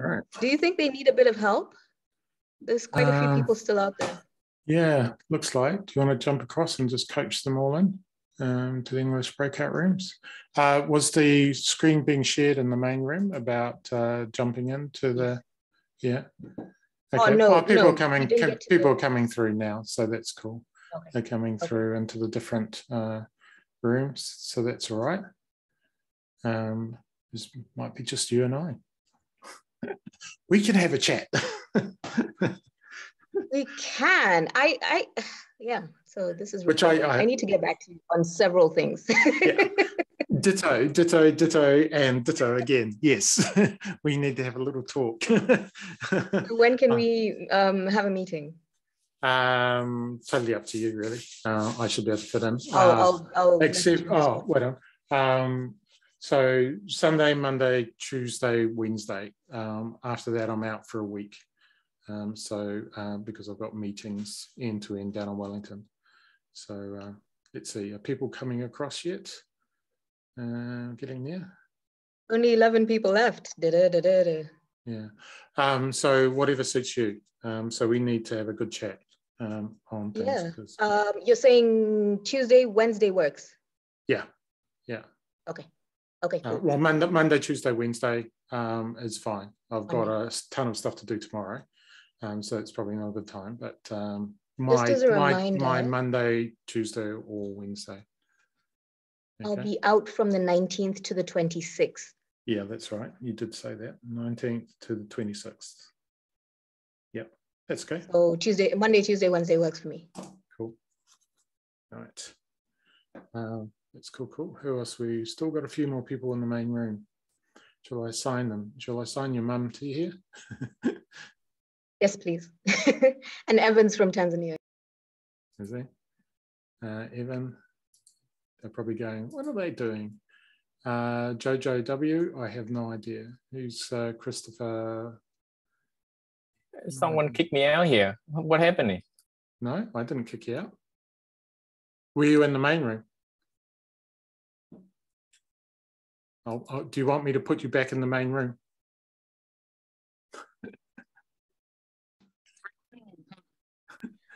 Right. Do you think they need a bit of help? There's quite a few Um, people still out there. Yeah, looks like. Do you want to jump across and just coach them all in um, to the English breakout rooms? Uh, was the screen being shared in the main room about uh, jumping into the? Yeah. Oh, no, people no, are coming. we ca- people the- are coming through now, so that's cool. Okay. They're coming Okay. through into the different uh, rooms, so that's all right. Um, this might be just you and I. we can have a chat. We can. I, I, yeah. So this is Which I- I- I need to get back to you on several things. Yeah. ditto, ditto, ditto, and ditto again. Yes, we need to have a little talk. when can we um, have a meeting? um, totally up to you, really. Uh, I should be able to fit in. I'll, Uh, I'll, I'll except, oh, wait on. Um, so Sunday, Monday, Tuesday, Wednesday. Um, after that, I'm out for a week. Um, so uh, because I've got meetings end to end down in Wellington. So uh, let's see, are people coming across yet? Uh, getting there. Only 11 people left. Da-da-da-da-da. Yeah. Um, so whatever suits you. Um, so we need to have a good chat um, on things. Yeah. Um, you're saying Tuesday, Wednesday works. yeah. Yeah. Okay, Uh, cool. well, Monday, Monday, Tuesday, Wednesday um, is fine. I've got a ton of stuff to do tomorrow, um, so it's probably not a good time. But um, my Just as a my, my Monday, Tuesday, or Wednesday. I'll be out from the 19th to the 26th. Yeah, that's right. You did say that. Nineteenth to the twenty sixth. Yep, that's okay. So Tuesday, Monday, Tuesday, Wednesday works for me. Cool. All right. Um, that's cool, cool. Who else? We still got a few more people in the main room. Shall I sign them? Shall I sign your mum to here? Yes, please. and Evans from Tanzania. Is he? Uh, Evan, they're probably going, what are they doing? Uh, Jojo W, I have no idea. Who's uh, Christopher? Someone kicked me out here. What happened? No, I didn't kick you out. Were you in the main room? Do you want me to put you back in the main room?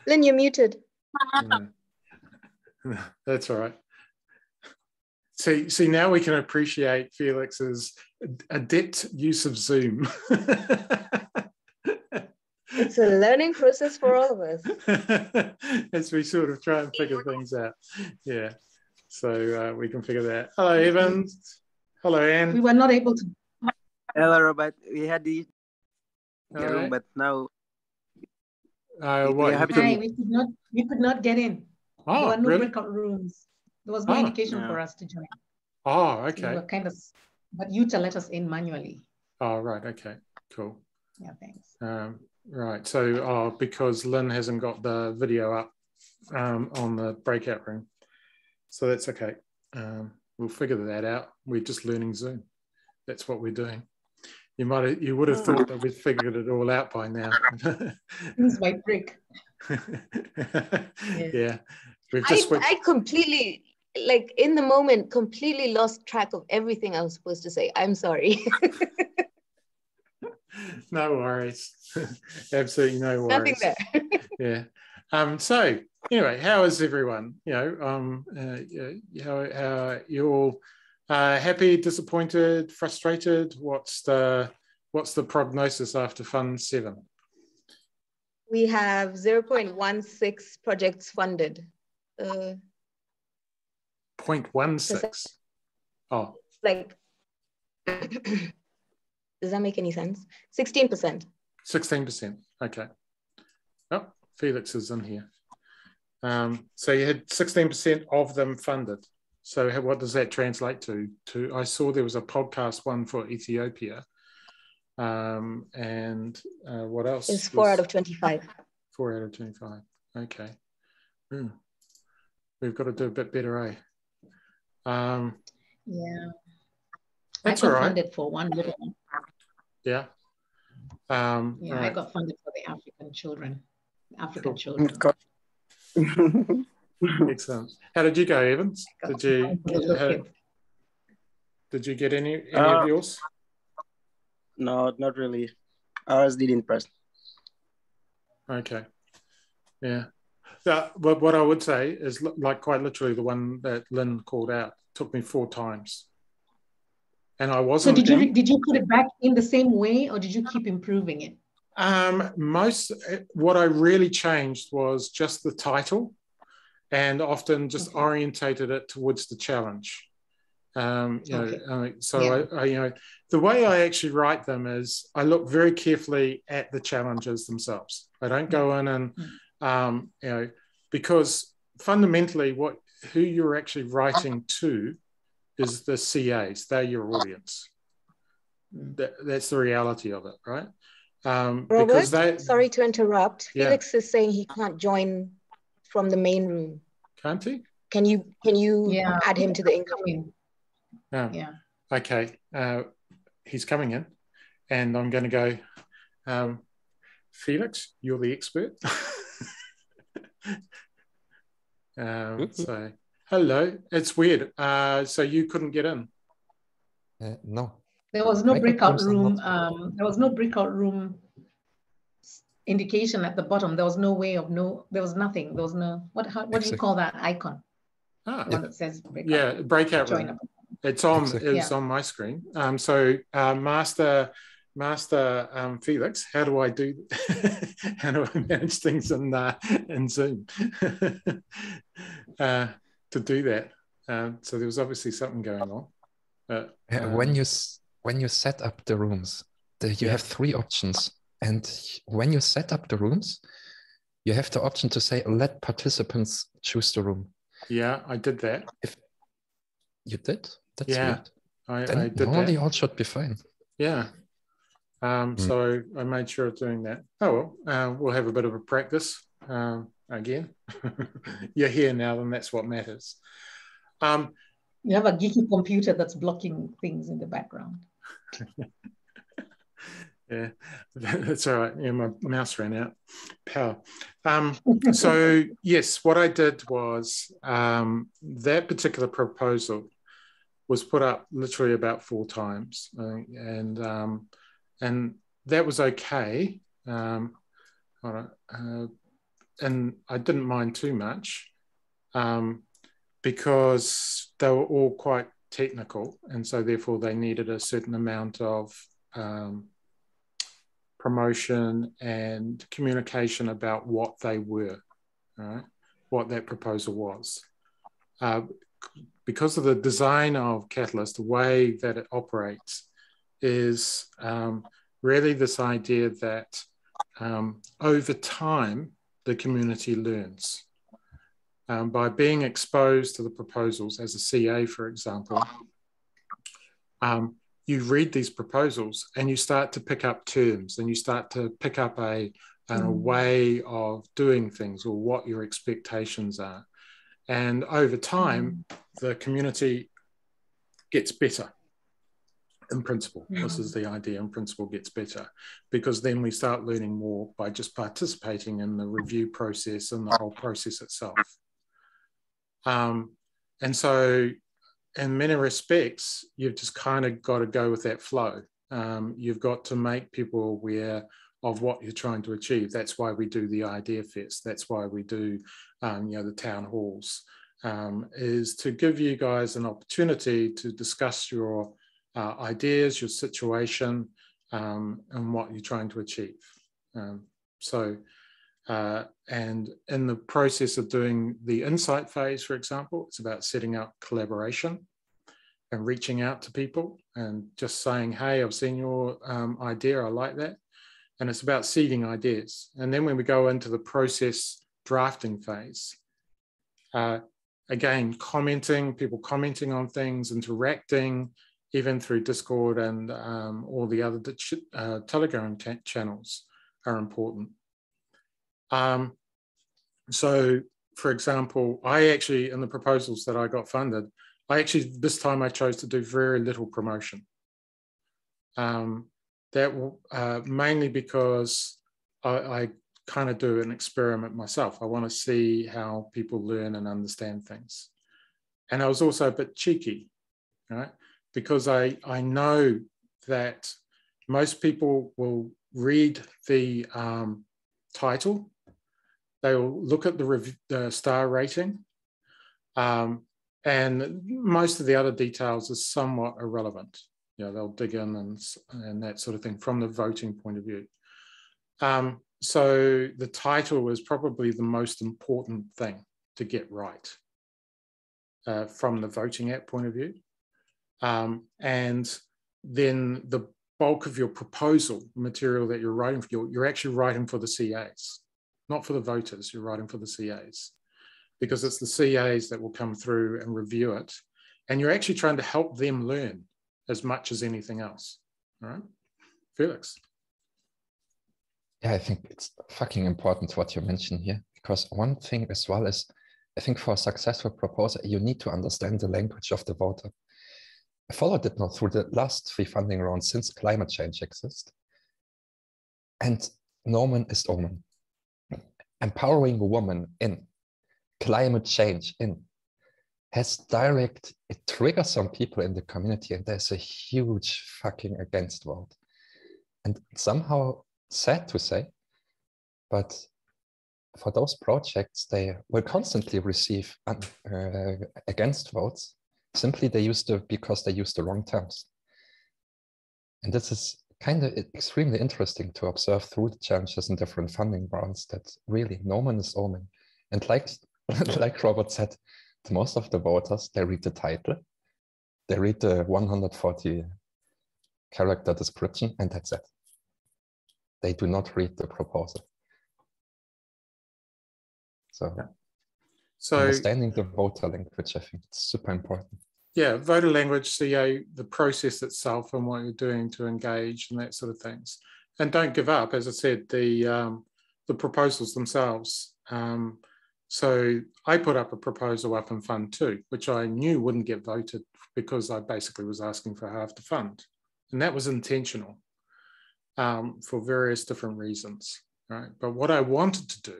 Lynn, you're muted. No. That's all right. See, see, now we can appreciate Felix's adept use of Zoom. It's a learning process for all of us. As we sort of try and figure things out. Yeah. So uh, we can figure that. Hello, Evans. Hello, Anne. We were not able to. Hello, Robert. We had the All room, right. but now Uh, we what, you have couldn't- Hi, we could not. We could not get in. there Oh, were no really? breakout rooms. There was no Oh. indication Yeah. for us to join. Oh, okay. We okay. were kind of, but Utah let us in manually. Oh, right. Okay. Cool. Yeah, thanks. Um, right. So, oh, because Lynn hasn't got the video up um, on the breakout room. So that's okay. Um, we'll figure that out. We're just learning Zoom. That's what we're doing. You might have, you would have thought that we'd figured it all out by now. Things might break. yeah. We've I, just switched. I completely, like in the moment, completely lost track of everything I was supposed to say. I'm sorry. no worries. Absolutely no worries. Nothing there. yeah. Um, so anyway, how is everyone? You know, um, uh, yeah, how, how you all uh, happy, disappointed, frustrated? What's the what's the prognosis after Fund Seven? We have 0.16 projects funded. Uh, 0.16. Oh, like, does that make any sense? 16%. 16%. Okay. Oh, Felix is in here. Um, so you had 16% of them funded. So how- what does that translate to? To I saw there was a podcast one for Ethiopia. Um, and uh, what else? It's four was- out of 25. Four out of 25. Okay. Hmm. We've got to do a bit better, eh? Um, Yeah. That's I got right. funded for one little one. yeah. Um, Yeah, all I right. got funded for the African children. African Cool. children. Excellent. How did you go, Evans? Did you funded how- did you get any any Uh, of yours? No, not really. Ours didn't press. Okay. Yeah. Yeah, but what I would say is like quite literally the one that Lynn called out took me four times. And I wasn't So did you did you put it back in the same way or did you keep improving it? Um, most what I really changed was just the title, and often just Okay. orientated it towards the challenge. Um, you Okay. know, uh, so Yeah. I, I, you know, the way I actually write them is I look very carefully at the challenges themselves. I don't go in and, um, you know, because fundamentally, what who you're actually writing to is the CAs. They're your audience. That, that's the reality of it, right? Um, Robert, because they sorry to interrupt. Yeah. Felix is saying he can't join from the main room. can't he? Can you can you Yeah. add him to the incoming? income? mean, No. yeah. Okay. Uh, he's coming in, and I'm going to go. Um, Felix, you're the expert. um, so, hello. It's weird. Uh, so you couldn't get in. Uh, no. There was no Breakout breakout room. Um, there was no breakout room indication at the bottom. There was no way of no. There was nothing. There was no. What? How, what do you call that icon? Ah, The one that says breakout. yeah, breakout room. up. It's on. Exactly. It's Yeah. on my screen. Um, so, uh, Master, Master um, Felix, how do I do? how do I manage things in uh, in Zoom uh, to do that? Um, so there was obviously something going on. But, Uh, when you s- when you set up the rooms, the, you Yeah. have three options, and when you set up the rooms, you have the option to say let participants choose the room. yeah, I did that. If you did? That's Yeah, weird. I, Then I did normally that. all should be fine. Yeah. Um, Mm. So I made sure of doing that. Oh well, uh, we'll have a bit of a practice um, again. You're here now, then that's what matters. Um, You have a geeky computer that's blocking things in the background. yeah, that's all right. Yeah, my mouse ran out. Power. Um, so yes, what I did was um, that particular proposal was put up literally about four times, uh, and um, and that was okay. Um, right, uh, and I didn't mind too much um, because they were all quite technical, and so therefore they needed a certain amount of um, promotion and communication about what they were, right, what that proposal was. Uh, because of the design of Catalyst, the way that it operates is um, really this idea that um, over time, the community learns. Um, by being exposed to the proposals as a CA, for example, um, you read these proposals and you start to pick up terms and you start to pick up a, a Mm. way of doing things or what your expectations are. And over time, the community gets better in principle. This is the idea in principle gets better because then we start learning more by just participating in the review process and the whole process itself. Um, and so, in many respects, you've just kind of got to go with that flow. Um, you've got to make people aware of what you're trying to achieve. That's why we do the Idea Fest. That's why we do, um, you know, the town halls, um, is to give you guys an opportunity to discuss your uh, ideas, your situation, um, and what you're trying to achieve. Um, so, uh, and in the process of doing the insight phase, for example, it's about setting up collaboration and reaching out to people and just saying, hey, I've seen your um, idea, I like that. And it's about seeding ideas. And then when we go into the process drafting phase, uh, again, commenting, people commenting on things, interacting, even through Discord and um, all the other uh, Telegram channels are important. Um, so, for example, I actually, in the proposals that I got funded, I actually, this time I chose to do very little promotion. Um, that uh, mainly because I, I kind of do an experiment myself. I want to see how people learn and understand things. And I was also a bit cheeky, right? Because I, I know that most people will read the um, title, they will look at the, rev- the star rating, um, and most of the other details are somewhat irrelevant. You know, they'll dig in and, and that sort of thing from the voting point of view. Um, so the title is probably the most important thing to get right uh, from the voting app point of view. Um, and then the bulk of your proposal material that you're writing for, you're, you're actually writing for the CAs, not for the voters, you're writing for the CAs because it's the CAs that will come through and review it. And you're actually trying to help them learn as much as anything else. All right, Felix. Yeah, I think it's fucking important what you mentioned here because one thing as well is I think for a successful proposal, you need to understand the language of the voter. I followed it now through the last three funding rounds since climate change exists. And Norman is Omen. Empowering a woman in climate change in has direct, it triggers some people in the community and there's a huge fucking against vote. And somehow sad to say, but for those projects, they will constantly receive uh, against votes. Simply they use the because they use the wrong terms. And this is kind of extremely interesting to observe through the challenges in different funding rounds that really no one is owning. And like like Robert said, most of the voters they read the title, they read the 140 character description, and that's it. They do not read the proposal. So, yeah. so understanding the voter language, I think it's super important. Yeah, voter language, CA, the process itself and what you're doing to engage and that sort of things. And don't give up, as I said, the um, the proposals themselves. Um, so I put up a proposal up in Fund Two, which I knew wouldn't get voted because I basically was asking for half the fund, and that was intentional um, for various different reasons. Right, but what I wanted to do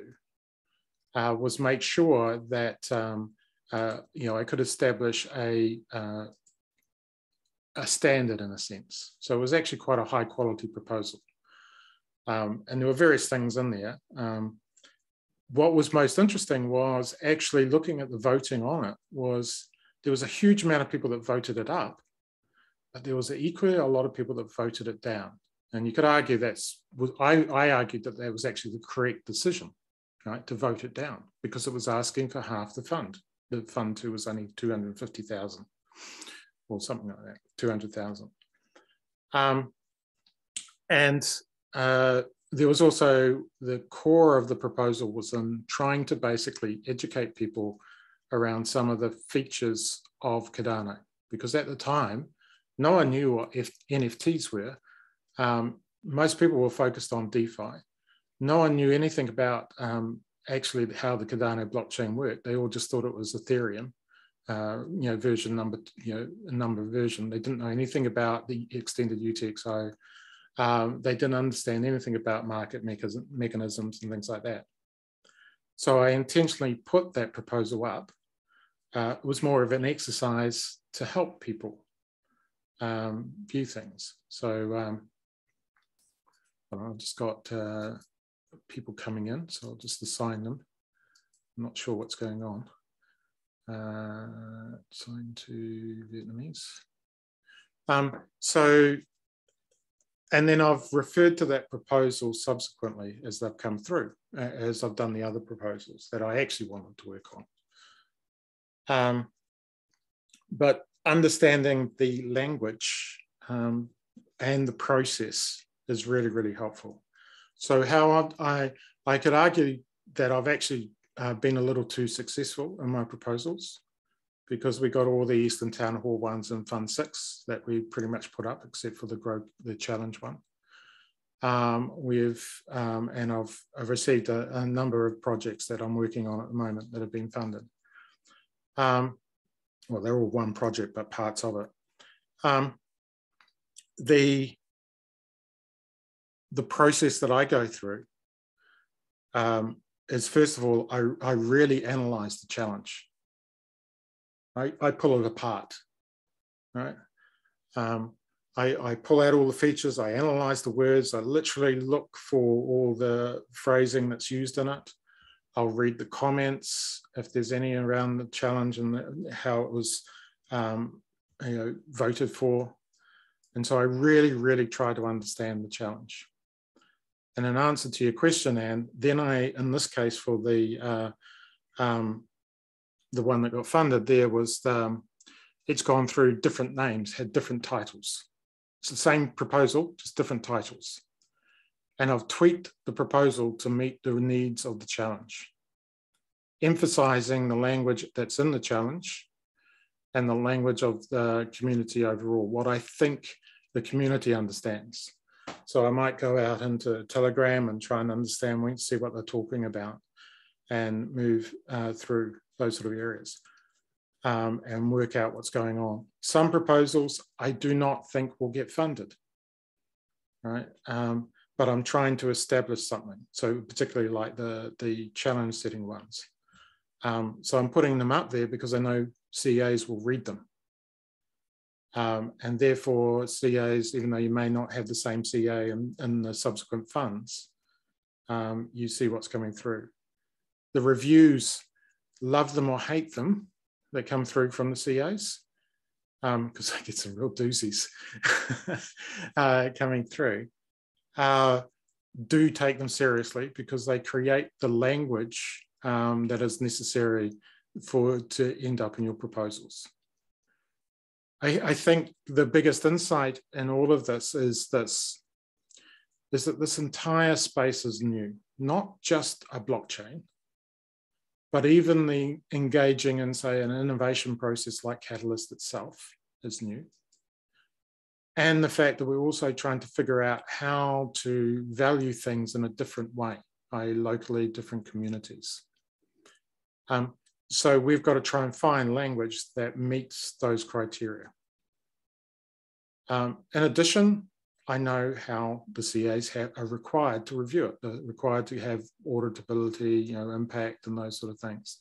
uh, was make sure that um, uh, you know I could establish a uh, a standard in a sense. So it was actually quite a high quality proposal, um, and there were various things in there. Um, what was most interesting was actually looking at the voting on it. Was there was a huge amount of people that voted it up, but there was equally a lot of people that voted it down. And you could argue that's I, I argued that that was actually the correct decision right, to vote it down because it was asking for half the fund. The fund two was only 250,000 or something like that, 200,000. Um, and uh, there was also the core of the proposal was in trying to basically educate people around some of the features of Cardano, because at the time, no one knew what NFTs were. Um, most people were focused on DeFi no one knew anything about um, actually how the Cardano blockchain worked. They all just thought it was Ethereum, uh, you know, version number, you know, number version. They didn't know anything about the extended UTXO. Um, they didn't understand anything about market mechanism, mechanisms and things like that. So I intentionally put that proposal up. Uh, it was more of an exercise to help people um, view things. So um, I've just got uh, people coming in, so I'll just assign them. I'm not sure what's going on. Uh, assign to Vietnamese. Um, so, and then I've referred to that proposal subsequently as they've come through, as I've done the other proposals that I actually wanted to work on. Um, but understanding the language um, and the process is really, really helpful. So how I, I could argue that I've actually uh, been a little too successful in my proposals because we got all the Eastern Town Hall ones in Fund Six that we pretty much put up, except for the grow, the challenge one. Um, we've um, and I've, I've received a, a, number of projects that I'm working on at the moment that have been funded. Um, well, they're all one project, but parts of it. Um, the the process that I go through um, is first of all, I, I really analyze the challenge. I, I pull it apart, right? Um, I, I pull out all the features, I analyze the words, I literally look for all the phrasing that's used in it. I'll read the comments if there's any around the challenge and how it was um, you know, voted for. And so I really, really try to understand the challenge. And in answer to your question, Anne, then I, in this case for the uh, um, the one that got funded, there was the, um, it's gone through different names, had different titles. It's the same proposal, just different titles. And I've tweaked the proposal to meet the needs of the challenge, emphasizing the language that's in the challenge and the language of the community overall, what I think the community understands. So I might go out into Telegram and try and understand, see what they're talking about and move uh, through those sort of areas um, and work out what's going on. Some proposals I do not think will get funded, right? Um, but I'm trying to establish something. So particularly like the, the challenge setting ones. Um, so I'm putting them up there because I know CAs will read them. Um, and therefore CAs, even though you may not have the same CA in, in the subsequent funds, um, you see what's coming through. The reviews, love them or hate them, that come through from the CAs, because um, I get some real doozies uh, coming through. Uh, do take them seriously because they create the language um, that is necessary for to end up in your proposals. I, I think the biggest insight in all of this is this is that this entire space is new, not just a blockchain, but even the engaging in, say, an innovation process like Catalyst itself is new. And the fact that we're also trying to figure out how to value things in a different way by locally different communities. Um, so we've got to try and find language that meets those criteria. Um, in addition, I know how the CAs have, are required to review it. They're required to have auditability, you know, impact and those sort of things.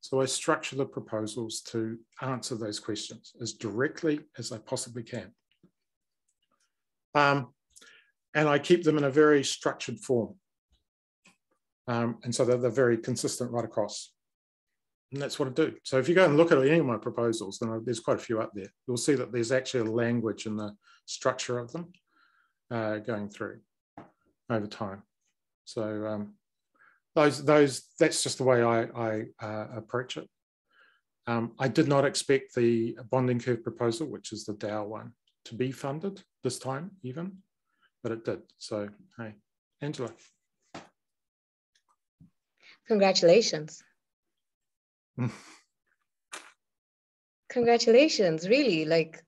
So I structure the proposals to answer those questions as directly as I possibly can. Um, and I keep them in a very structured form. Um, and so that they're very consistent right across. And that's what I do. So if you go and look at any of my proposals, then there's quite a few up there. You'll see that there's actually a language in the structure of them uh, going through over time. So um, those those that's just the way I, I uh, approach it. Um, I did not expect the bonding curve proposal, which is the DAO one, to be funded this time even, but it did. So hey, Angela. Congratulations. Congratulations, really, like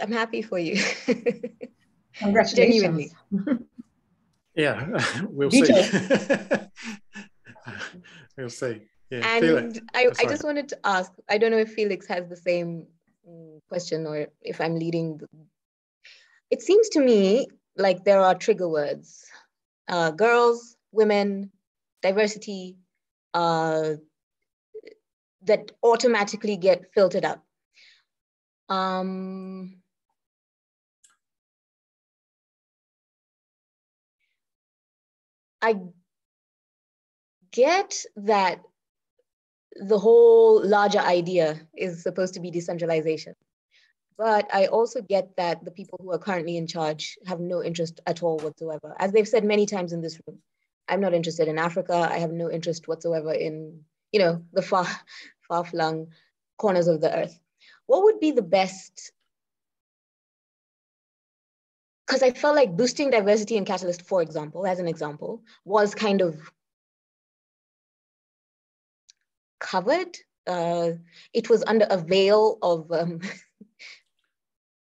I'm happy for you. Congratulations. Genuinely. Yeah, we'll see. we'll see. Yeah, and I, I just wanted to ask, I don't know if Felix has the same mm, question or if I'm leading. the- It seems to me like there are trigger words, uh, girls, women, diversity, uh, that automatically get filtered up. Um, I get that the whole larger idea is supposed to be decentralization. But I also get that the people who are currently in charge have no interest at all whatsoever. As they've said many times in this room, I'm not interested in Africa. I have no interest whatsoever in, you know, the far, far-flung corners of the earth. What would be the best because I felt like boosting diversity in Catalyst, for example, as an example, was kind of covered. Uh, it was under a veil of. Um,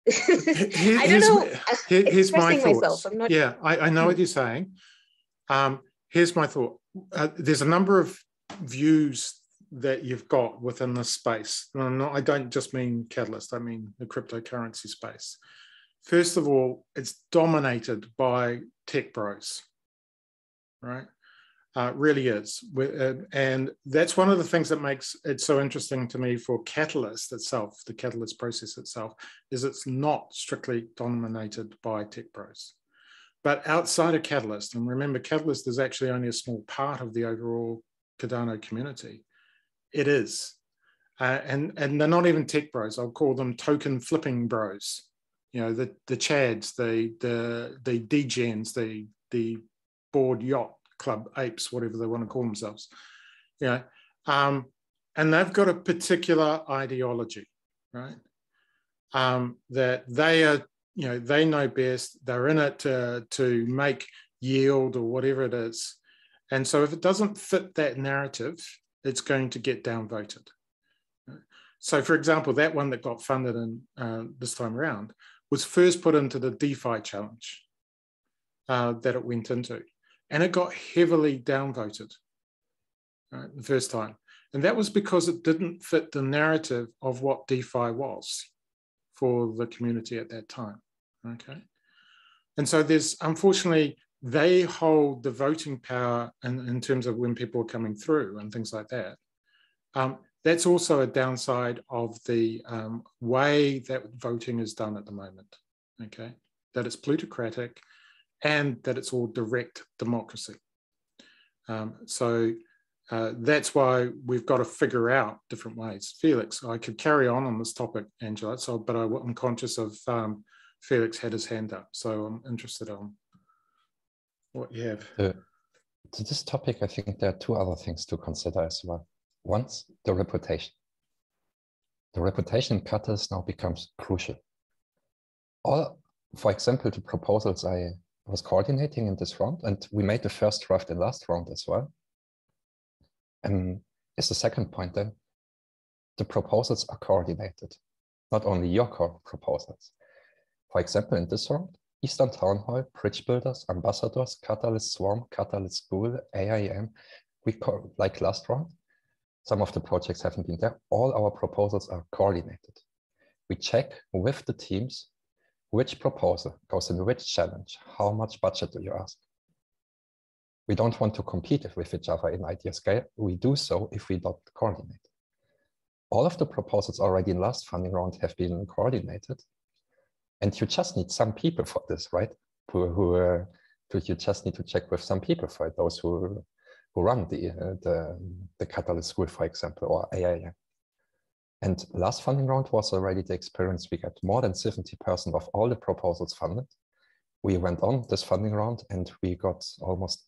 I don't know. here- here's my thoughts. myself. I'm not. Yeah, I, I know what you're saying. Um, here's my thought. Uh, there's a number of views that you've got within this space. Not, I don't just mean Catalyst, I mean the cryptocurrency space. First of all, it's dominated by tech bros, right? Uh, really is. Uh, and that's one of the things that makes it so interesting to me for Catalyst itself, the Catalyst process itself, is it's not strictly dominated by tech pros. But outside of Catalyst, and remember, Catalyst is actually only a small part of the overall Cardano community, it is. Uh, and, and they're not even tech bros. I'll call them token flipping bros. You know, the, the Chads, the, the, the DGens, the, the Bored yacht club apes, whatever they want to call themselves. Yeah. Um, and they've got a particular ideology, right? Um, that they are, you know, they know best. They're in it to, to make yield or whatever it is. And so if it doesn't fit that narrative, it's going to get downvoted. So, for example, that one that got funded in uh, this time around was first put into the DeFi challenge uh, that it went into and it got heavily downvoted right, the first time. And that was because it didn't fit the narrative of what DeFi was for the community at that time. Okay. And so there's unfortunately, they hold the voting power in, in terms of when people are coming through and things like that. Um, that's also a downside of the um, way that voting is done at the moment. Okay. That it's plutocratic and that it's all direct democracy. Um, so uh, that's why we've got to figure out different ways. Felix, I could carry on on this topic, Angela, so, but I, am conscious of um, Felix had his hand up, so I'm interested on what you have. Uh, to this topic, I think there are two other things to consider as well. Once, the reputation. The reputation in Catalyst now becomes crucial. All, for example, the proposals I was coordinating in this round, and we made the first draft in last round as well. And is the second point then, the proposals are coordinated, not only your core proposals. For example, in this round, Eastern Town Hall, Bridge Builders, Ambassadors, Catalyst Swarm, Catalyst School, AIM, we call, like last round, some of the projects haven't been there. All our proposals are coordinated. We check with the teams which proposal goes in which challenge? How much budget do you ask? We don't want to compete with each other in IdeaScale. We do so if we don't coordinate. All of the proposals already in last funding round have been coordinated. And you just need some people for this, right? Who, who uh, you just need to check with some people for it, those who, who run the, uh, the, the Catalyst School, for example, or AIM. And last funding round was already the experience. We got more than 70% of all the proposals funded. We went on this funding round and we got almost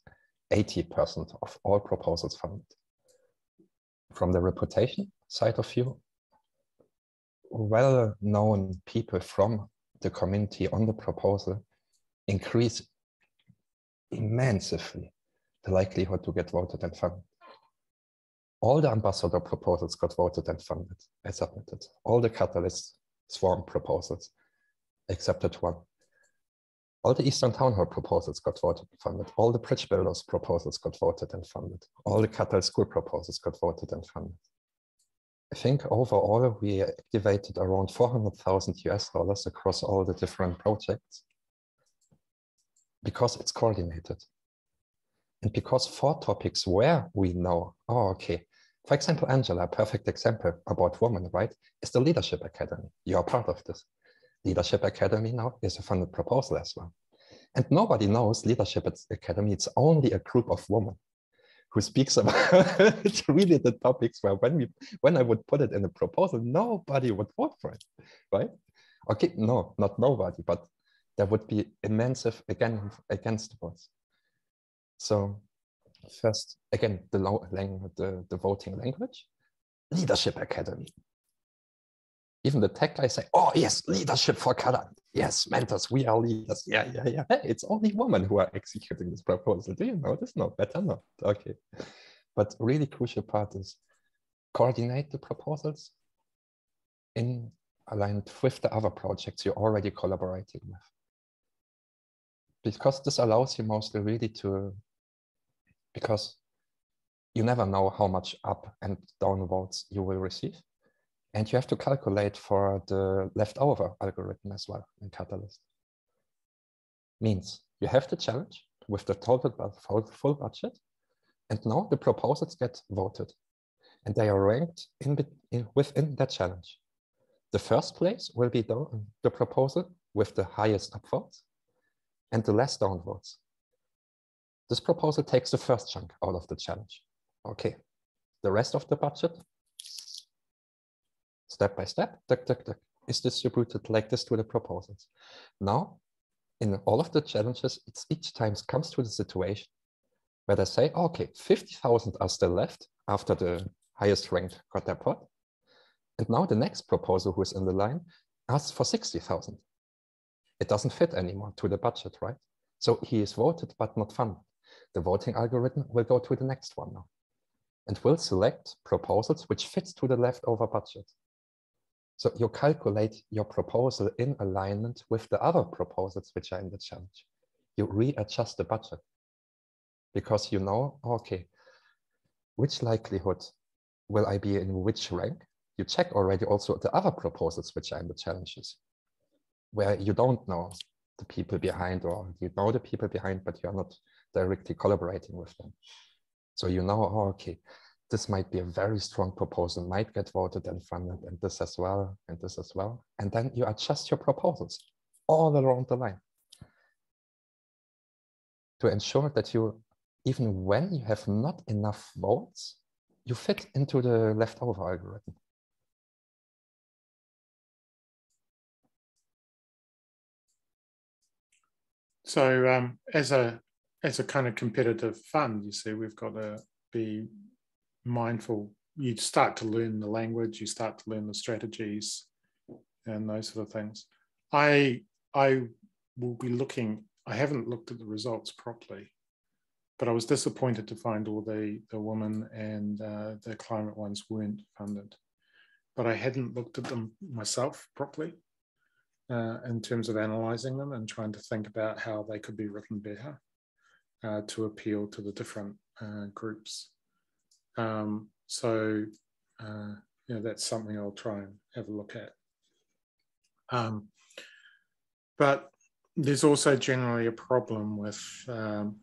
80% of all proposals funded. From the reputation side of view, well-known people from the community on the proposal increase immensely the likelihood to get voted and funded all the ambassador proposals got voted and funded and submitted. All the catalyst swarm proposals, excepted one. All the Eastern Town Hall proposals got voted and funded. All the bridge builders proposals got voted and funded. All the Catalyst School proposals got voted and funded. I think overall we activated around 400,000 US dollars across all the different projects because it's coordinated. And because four topics where we know, oh, okay, for example, Angela, perfect example about women, right, is the Leadership Academy. You're part of this. Leadership Academy now is a funded proposal as well. And nobody knows Leadership Academy, it's only a group of women who speaks about it's really the topics where when we when I would put it in a proposal, nobody would vote for it, right? Okay, no, not nobody, but there would be immense again against votes. So first, again, the, the, the voting language, Leadership Academy. Even the tech guys say, oh yes, leadership for color. Yes, mentors, we are leaders. Yeah, yeah, yeah. Hey, it's only women who are executing this proposal. Do you know this? No, better not. Okay. But really crucial part is coordinate the proposals in aligned with the other projects you're already collaborating with. Because this allows you mostly really to because you never know how much up and down votes you will receive. And you have to calculate for the leftover algorithm as well in Catalyst. Means you have the challenge with the total full budget, And now the proposals get voted and they are ranked in, in within that challenge. The first place will be the, the proposal with the highest upvotes and the less downvotes. This proposal takes the first chunk out of the challenge. Okay, the rest of the budget, step by step, duck, duck, duck, is distributed like this to the proposals. Now, in all of the challenges, it's each time comes to the situation where they say, okay, 50,000 are still left after the highest ranked got their pot. And now the next proposal who is in the line asks for 60,000. It doesn't fit anymore to the budget, right? So he is voted, but not funded. The voting algorithm will go to the next one now and will select proposals which fits to the leftover budget. So you calculate your proposal in alignment with the other proposals which are in the challenge. You readjust the budget because you know, okay, which likelihood will I be in which rank? You check already also the other proposals which are in the challenges where you don't know the people behind or you know the people behind, but you're not directly collaborating with them. So you know, oh, okay, this might be a very strong proposal, might get voted and funded, and this as well, and this as well. And then you adjust your proposals all along the line to ensure that you, even when you have not enough votes, you fit into the leftover algorithm. So um, as a as a kind of competitive fund, you see, we've got to be mindful. You start to learn the language, you start to learn the strategies, and those sort of things. I I will be looking. I haven't looked at the results properly, but I was disappointed to find all the the women and uh, the climate ones weren't funded. But I hadn't looked at them myself properly uh, in terms of analysing them and trying to think about how they could be written better uh, to appeal to the different uh, groups. Um, so, uh, you know, that's something I'll try and have a look at. Um, but there's also generally a problem with um,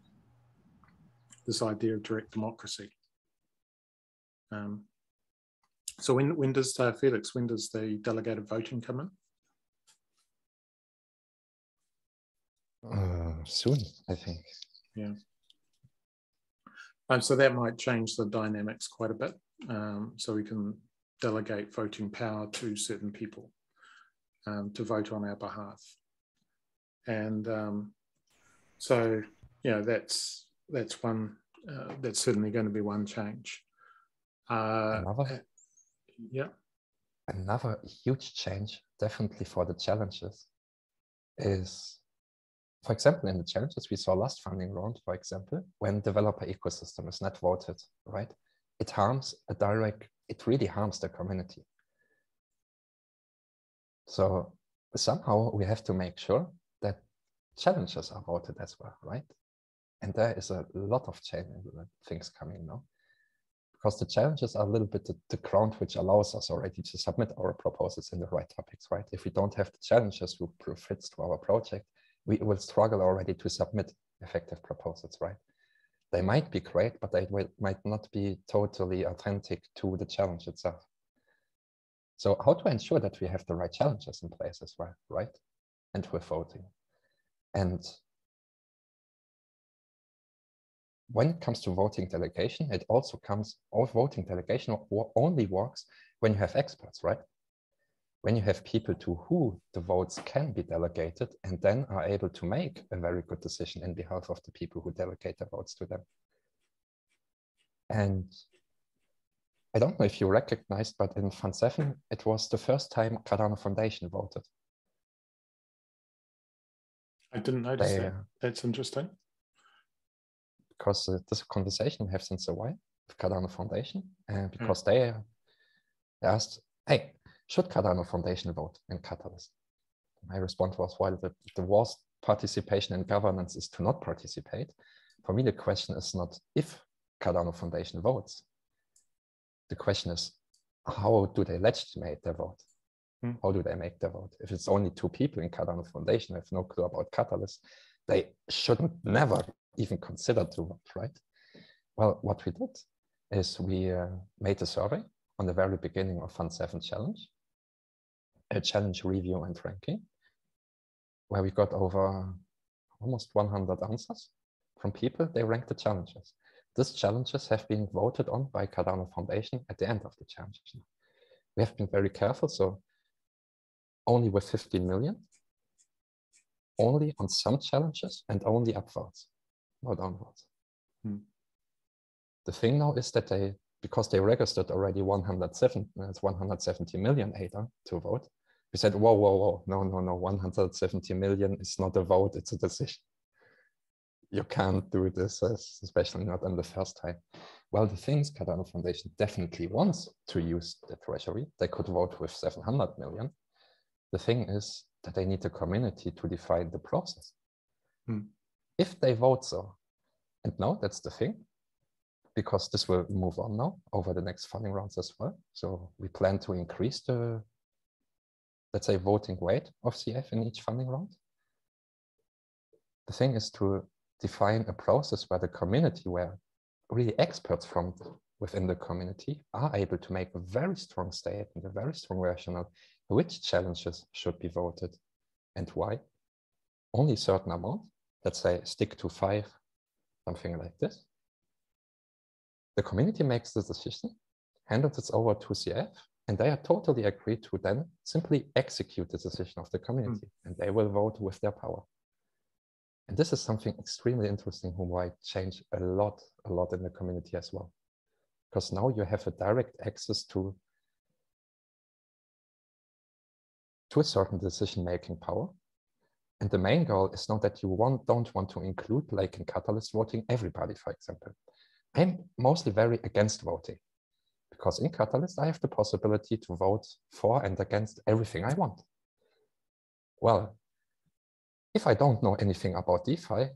this idea of direct democracy. Um, so when, when does, uh, Felix, when does the delegated voting come in? Uh, soon, I think. Yeah. Um, so that might change the dynamics quite a bit. Um, so we can delegate voting power to certain people um, to vote on our behalf. And um, so, you know, that's that's one. Uh, that's certainly going to be one change. Uh, another, uh, yeah. Another huge change, definitely for the challenges, is for example, in the challenges we saw last funding round, for example, when developer ecosystem is not voted, right? It harms a direct, it really harms the community. So somehow we have to make sure that challenges are voted as well, right? And there is a lot of change things coming now because the challenges are a little bit the, the, ground which allows us already to submit our proposals in the right topics, right? If we don't have the challenges who fits to our project, we will struggle already to submit effective proposals, right? They might be great, but they will, might not be totally authentic to the challenge itself. So how to ensure that we have the right challenges in place as well, right? And with voting. And when it comes to voting delegation, it also comes, all voting delegation only works when you have experts, right? When you have people to who the votes can be delegated and then are able to make a very good decision in behalf of the people who delegate the votes to them. And I don't know if you recognized, but in Fund 7, it was the first time Cardano Foundation voted. I didn't notice they, that. That's interesting. Because uh, this conversation we have since a while with Cardano Foundation, and because mm. they asked, hey, should Cardano Foundation vote in Catalyst? My response was, while the, the worst participation in governance is to not participate, for me, the question is not if Cardano Foundation votes. The question is, how do they legitimate their vote? Hmm. How do they make their vote? If it's only two people in Cardano Foundation, have no clue about Catalyst, they shouldn't never even consider to vote, right? Well, what we did is we uh, made a survey on the very beginning of Fund 7 challenge, a challenge review and ranking, where we got over almost 100 answers from people. They ranked the challenges. These challenges have been voted on by Cardano Foundation at the end of the challenge. We have been very careful, so only with 15 million, only on some challenges and only upwards, not downwards. Hmm. The thing now is that they, because they registered already 107, uh, 170 million ADA to vote, we said, whoa, whoa, whoa, no, no, no, 170 million is not a vote, it's a decision. You can't do this, especially not on the first time. Well, the things Cardano Foundation definitely wants to use the treasury. They could vote with 700 million. The thing is that they need a community to define the process. Hmm. If they vote so, and now that's the thing, because this will move on now over the next funding rounds as well. So we plan to increase the, let's say, voting weight of CF in each funding round. The thing is to define a process where the community, where really experts from within the community are able to make a very strong statement, a very strong rationale, which challenges should be voted and why. Only a certain amount, let's say stick to five, something like this. The community makes the decision, handed it over to CF, and they are totally agreed to then simply execute the decision of the community, mm. and they will vote with their power. And this is something extremely interesting who might change a lot, a lot in the community as well. Because now you have a direct access to, to a certain decision-making power. And the main goal is not that you want, don't want to include, like in Catalyst voting, everybody, for example. I'm mostly very against voting because in Catalyst, I have the possibility to vote for and against everything I want. Well, if I don't know anything about DeFi,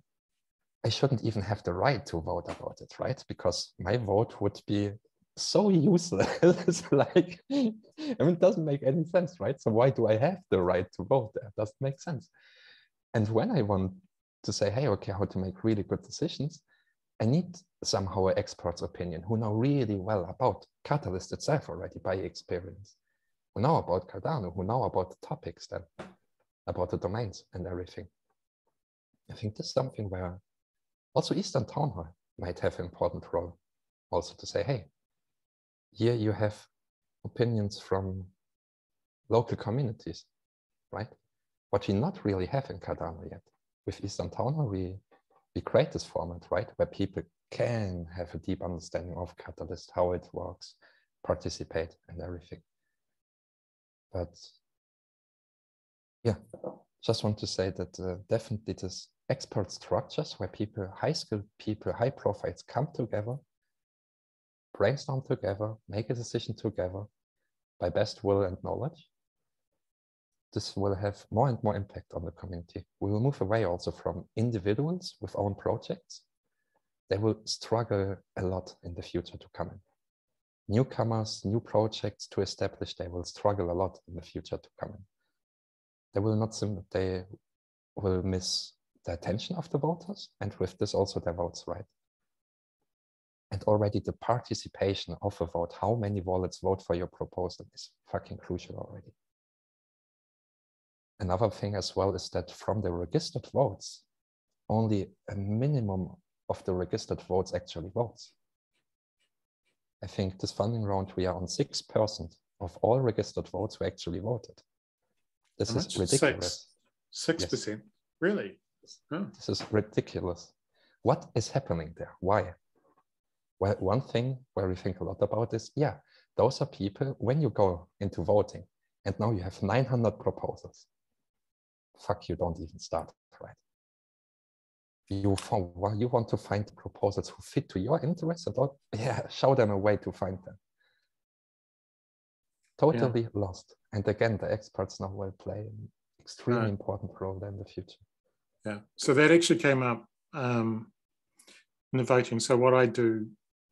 I shouldn't even have the right to vote about it, right? Because my vote would be so useless. like, I mean, it doesn't make any sense, right? So why do I have the right to vote? That doesn't make sense. And when I want to say, hey, okay, how to make really good decisions, I need somehow an expert's opinion who know really well about Catalyst itself already by experience, who know about Cardano, who know about the topics then about the domains and everything. I think this is something where also Eastern Town Hall might have an important role also to say, hey, here you have opinions from local communities, right? What we not really have in Cardano yet. With Eastern Town Hall, we, we create this format, right? Where people can have a deep understanding of Catalyst, how it works, participate and everything. But yeah, just want to say that uh, definitely this expert structures where people, high skilled people, high profiles come together, brainstorm together, make a decision together by best will and knowledge. This will have more and more impact on the community. We will move away also from individuals with own projects. They will struggle a lot in the future to come in. Newcomers, new projects to establish, they will struggle a lot in the future to come in they will not they will miss the attention of the voters and with this also their votes right and already the participation of a vote how many wallets vote for your proposal is fucking crucial already another thing as well is that from the registered votes only a minimum of the registered votes actually votes i think this funding round we are on 6% of all registered votes who actually voted this How is much? ridiculous. Six Yes. percent. Really? Oh. This is ridiculous. What is happening there? Why? Well, one thing where we think a lot about is, yeah, those are people, when you go into voting and now you have 900 proposals, fuck, you don't even start, right? You, found, well, you want to find proposals who fit to your interests and all, yeah, show them a way to find them. Totally lost. And again, the experts now will play an extremely Right. important role in the future. Yeah. So that actually came up um, in the voting. So what I do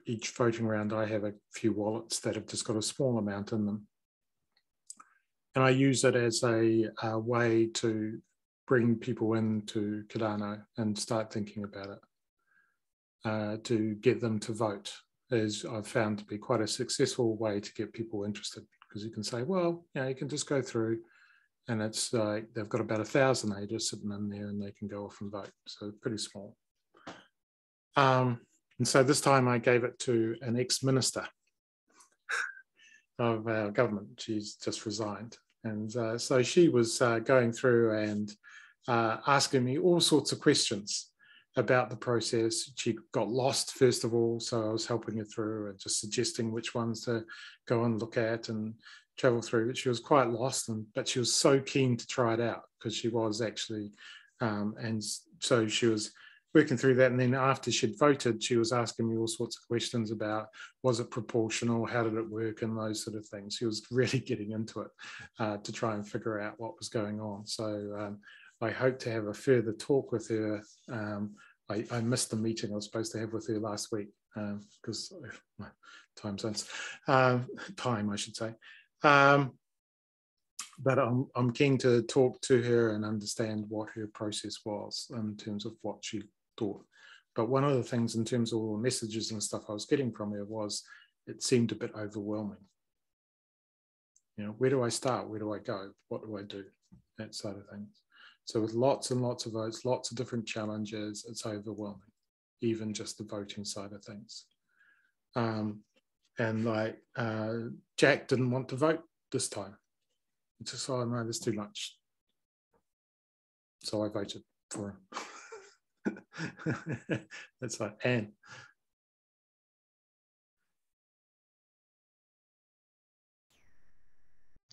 each voting round, I have a few wallets that have just got a small amount in them. And I use it as a, a way to bring people into Cardano and start thinking about it. uh, to get them to vote is I've found to be quite a successful way to get people interested because you can say, well, you know, you can just go through and it's like they've got about a thousand agents sitting in there and they can go off and vote. So pretty small. Um, and so this time I gave it to an ex-minister of our government. She's just resigned. And uh, so she was uh, going through and uh, asking me all sorts of questions about the process. She got lost, first of all, so I was helping her through and just suggesting which ones to go and look at and travel through. But she was quite lost, and but she was so keen to try it out because she was actually, um, and so she was working through that. And then after she'd voted, she was asking me all sorts of questions about was it proportional, how did it work, and those sort of things. She was really getting into it uh, to try and figure out what was going on. So um, I hope to have a further talk with her. Um, I, I, missed the meeting I was supposed to have with her last week because um, time zones, um, time I should say. Um, but I'm, I'm keen to talk to her and understand what her process was in terms of what she thought. But one of the things in terms of all the messages and stuff I was getting from her was it seemed a bit overwhelming. You know, where do I start? Where do I go? What do I do? That side of things. So with lots and lots of votes, lots of different challenges, it's overwhelming, even just the voting side of things. Um, and like uh, Jack didn't want to vote this time. He just, oh no, there's too much. So I voted for him. That's right, Anne.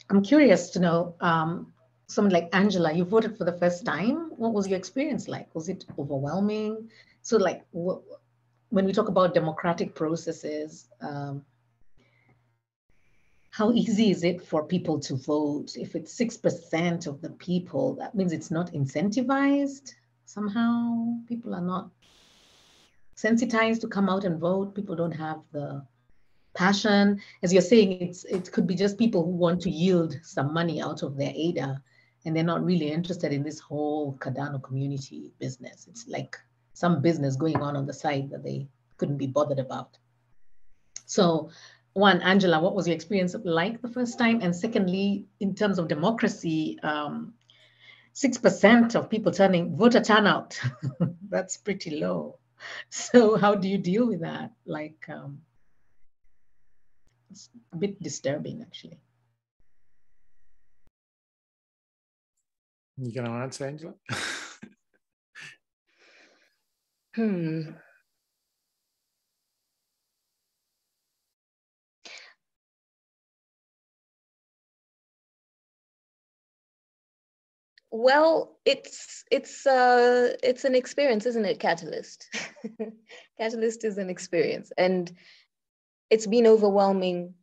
I'm curious to know um, someone like Angela, you voted for the first time. What was your experience like? Was it overwhelming? So, like, when we talk about democratic processes, um, how easy is it for people to vote? If it's 6% of the people, that means it's not incentivized somehow. People are not sensitized to come out and vote. People don't have the passion. As you're saying, it's it could be just people who want to yield some money out of their ADA and they're not really interested in this whole Cardano community business. It's like some business going on on the side that they couldn't be bothered about. So one, Angela, what was your experience like the first time? And secondly, in terms of democracy, um, 6% of people turning voter turnout, that's pretty low. So how do you deal with that? Like, um, it's a bit disturbing actually. You going to answer, Angela? hmm. Well, it's it's uh it's an experience, isn't it, Catalyst? Catalyst is an experience, and it's been overwhelming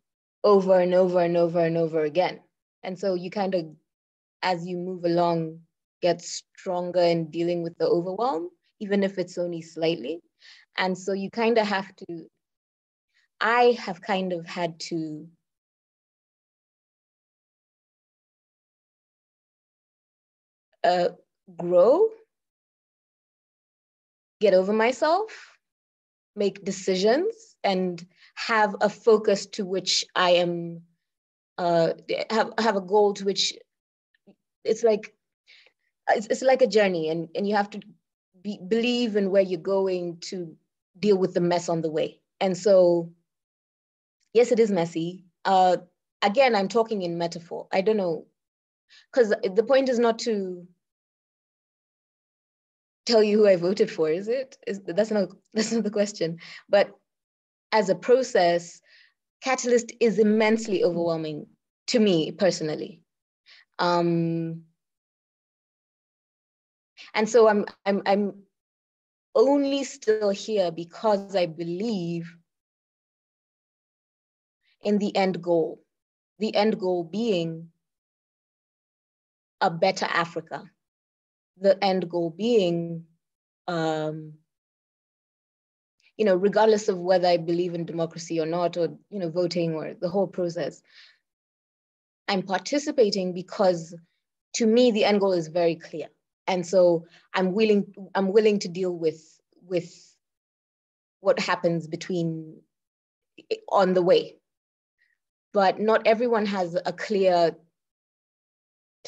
over and over and over and over again. And so you kind of as you move along, get stronger in dealing with the overwhelm, even if it's only slightly. And so you kind of have to, I have kind of had to uh, grow, get over myself, make decisions, and have a focus to which I am, uh, have, have a goal to which it's like it's, it's like a journey and, and you have to be, believe in where you're going to deal with the mess on the way. And so yes it is messy. Uh, again i'm talking in metaphor. I don't know because the point is not to tell you who i voted for is it? Is that's not that's not the question. But as a process catalyst is immensely overwhelming to me personally. Um, and so I'm, I'm, I'm only still here because I believe in the end goal, the end goal being a better Africa, the end goal being, um, you know, regardless of whether I believe in democracy or not, or you know, voting or the whole process, I'm participating because to me the end goal is very clear. And so I'm willing, I'm willing to deal with, with what happens between on the way. But not everyone has a clear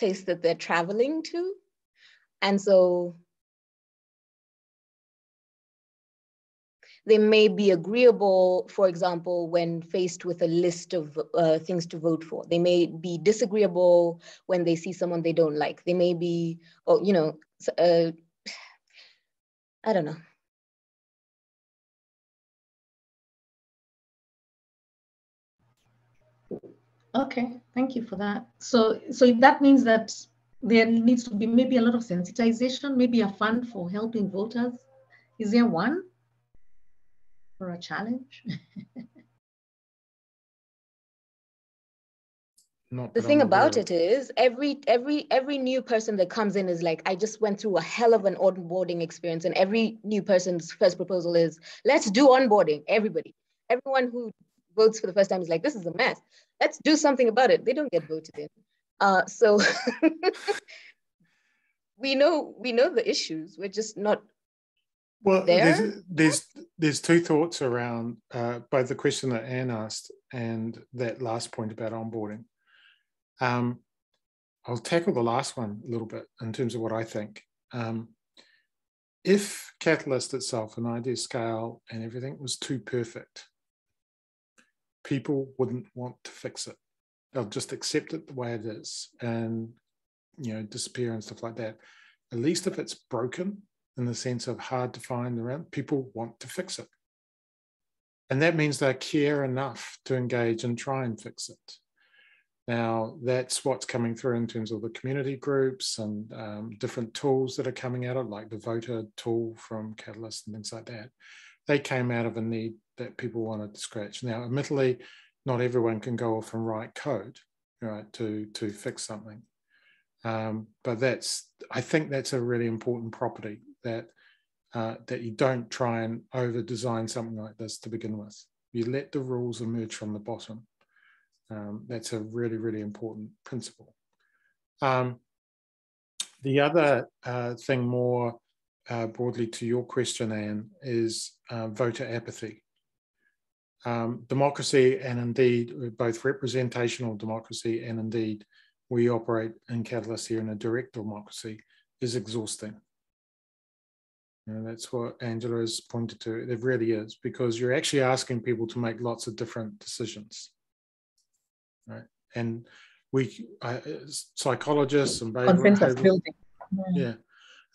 place that they're traveling to. And so they may be agreeable, for example, when faced with a list of uh, things to vote for. They may be disagreeable when they see someone they don't like. They may be, oh, you know, uh, I don't know. Okay, thank you for that. So, so that means that there needs to be maybe a lot of sensitization, maybe a fund for helping voters. Is there one for a challenge? Not the thing about it is every every every new person that comes in is like i just went through a hell of an onboarding experience and every new person's first proposal is let's do onboarding everybody everyone who votes for the first time is like this is a mess let's do something about it they don't get voted in uh, so we know we know the issues we're just not Well, there? there's there's there's two thoughts around uh, both the question that Anne asked and that last point about onboarding. Um, I'll tackle the last one a little bit in terms of what I think. Um, if Catalyst itself and IdeaScale and everything was too perfect, people wouldn't want to fix it. They'll just accept it the way it is and you know disappear and stuff like that. At least if it's broken in the sense of hard to find around, people want to fix it. And that means they care enough to engage and try and fix it. Now, that's what's coming through in terms of the community groups and um, different tools that are coming out of, like the voter tool from Catalyst and things like that. They came out of a need that people wanted to scratch. Now, admittedly, not everyone can go off and write code, right, to to fix something. Um, but that's, I think that's a really important property that uh, that you don't try and over design something like this to begin with. You let the rules emerge from the bottom. Um, that's a really, really important principle. Um, the other uh, thing more uh, broadly to your question, Anne, is uh, voter apathy. Um, democracy and indeed both representational democracy and indeed we operate in Catalyst here in a direct democracy is exhausting. And that's what Angela has pointed to. It really is because you're actually asking people to make lots of different decisions, right? And we, uh, psychologists and Consensus behavioral- building. yeah,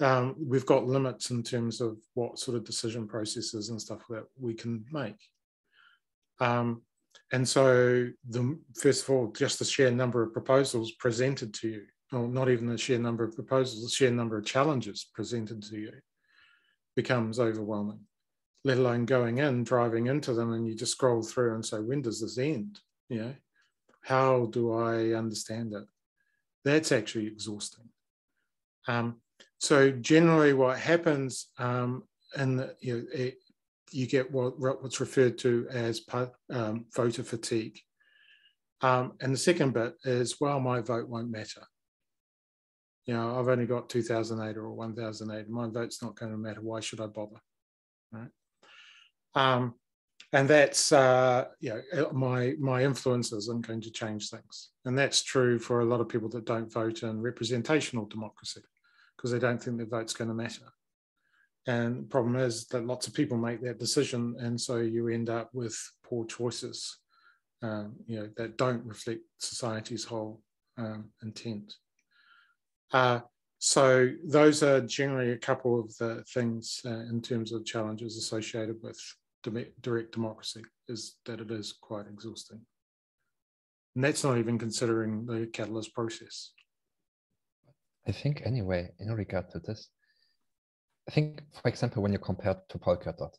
um, we've got limits in terms of what sort of decision processes and stuff that we can make. Um, and so, the first of all, just the sheer number of proposals presented to you, or not even the sheer number of proposals, the sheer number of challenges presented to you becomes overwhelming, let alone going in, driving into them, and you just scroll through and say, when does this end? You know, how do I understand it? That's actually exhausting. Um, so generally, what happens um, in the, you know, it, you get what, what's referred to as um, voter fatigue. Um, and the second bit is, well, my vote won't matter. You know, I've only got 2008 or 1008. My vote's not going to matter. Why should I bother? Right. Um, and that's, uh, you know, my, my influence isn't going to change things. And that's true for a lot of people that don't vote in representational democracy because they don't think their vote's going to matter. And the problem is that lots of people make that decision, and so you end up with poor choices, um, you know, that don't reflect society's whole um, intent. Uh, so those are generally a couple of the things uh, in terms of challenges associated with direct democracy, is that it is quite exhausting. And that's not even considering the catalyst process. I think anyway, in regard to this, I think, for example, when you compare to Polkadot,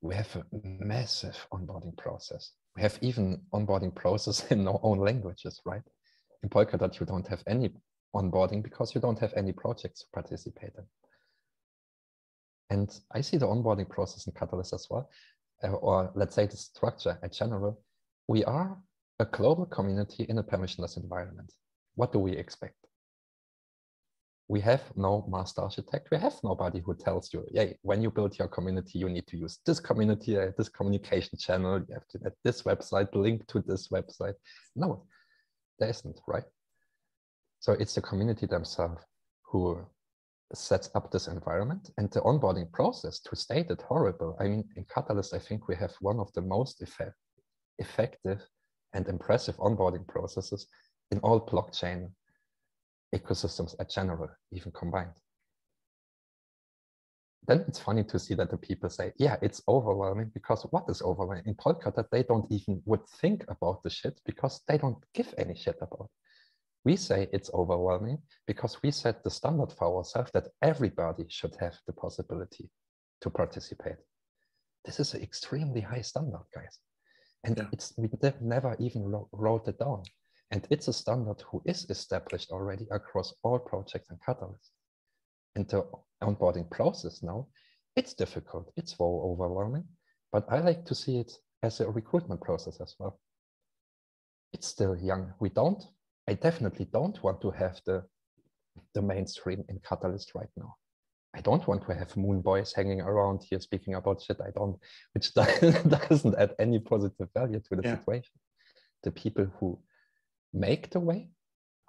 we have a massive onboarding process. We have even onboarding process in our own languages, right? In Polkadot, you don't have any onboarding because you don't have any projects to participate in. And I see the onboarding process in Catalyst as well, uh, or let's say the structure in general. We are a global community in a permissionless environment. What do we expect? We have no master architect. We have nobody who tells you, yeah, when you build your community, you need to use this community, uh, this communication channel. You have to get this website link to this website. No, there isn't, right? So it's the community themselves who sets up this environment and the onboarding process to state it horrible. I mean, in Catalyst, I think we have one of the most effect, effective and impressive onboarding processes in all blockchain ecosystems at general, even combined. Then it's funny to see that the people say, yeah, it's overwhelming because what is overwhelming? In Polkadot, they don't even would think about the shit because they don't give any shit about it. We say it's overwhelming because we set the standard for ourselves that everybody should have the possibility to participate. This is an extremely high standard, guys. And yeah. it's we never even wrote it down. And it's a standard who is established already across all projects and catalysts. And the onboarding process now, it's difficult, it's overwhelming, but I like to see it as a recruitment process as well. It's still young. We don't, I definitely don't want to have the, the mainstream in Catalyst right now. I don't want to have moon boys hanging around here speaking about shit I don't, which doesn't add any positive value to the yeah. situation. The people who make the way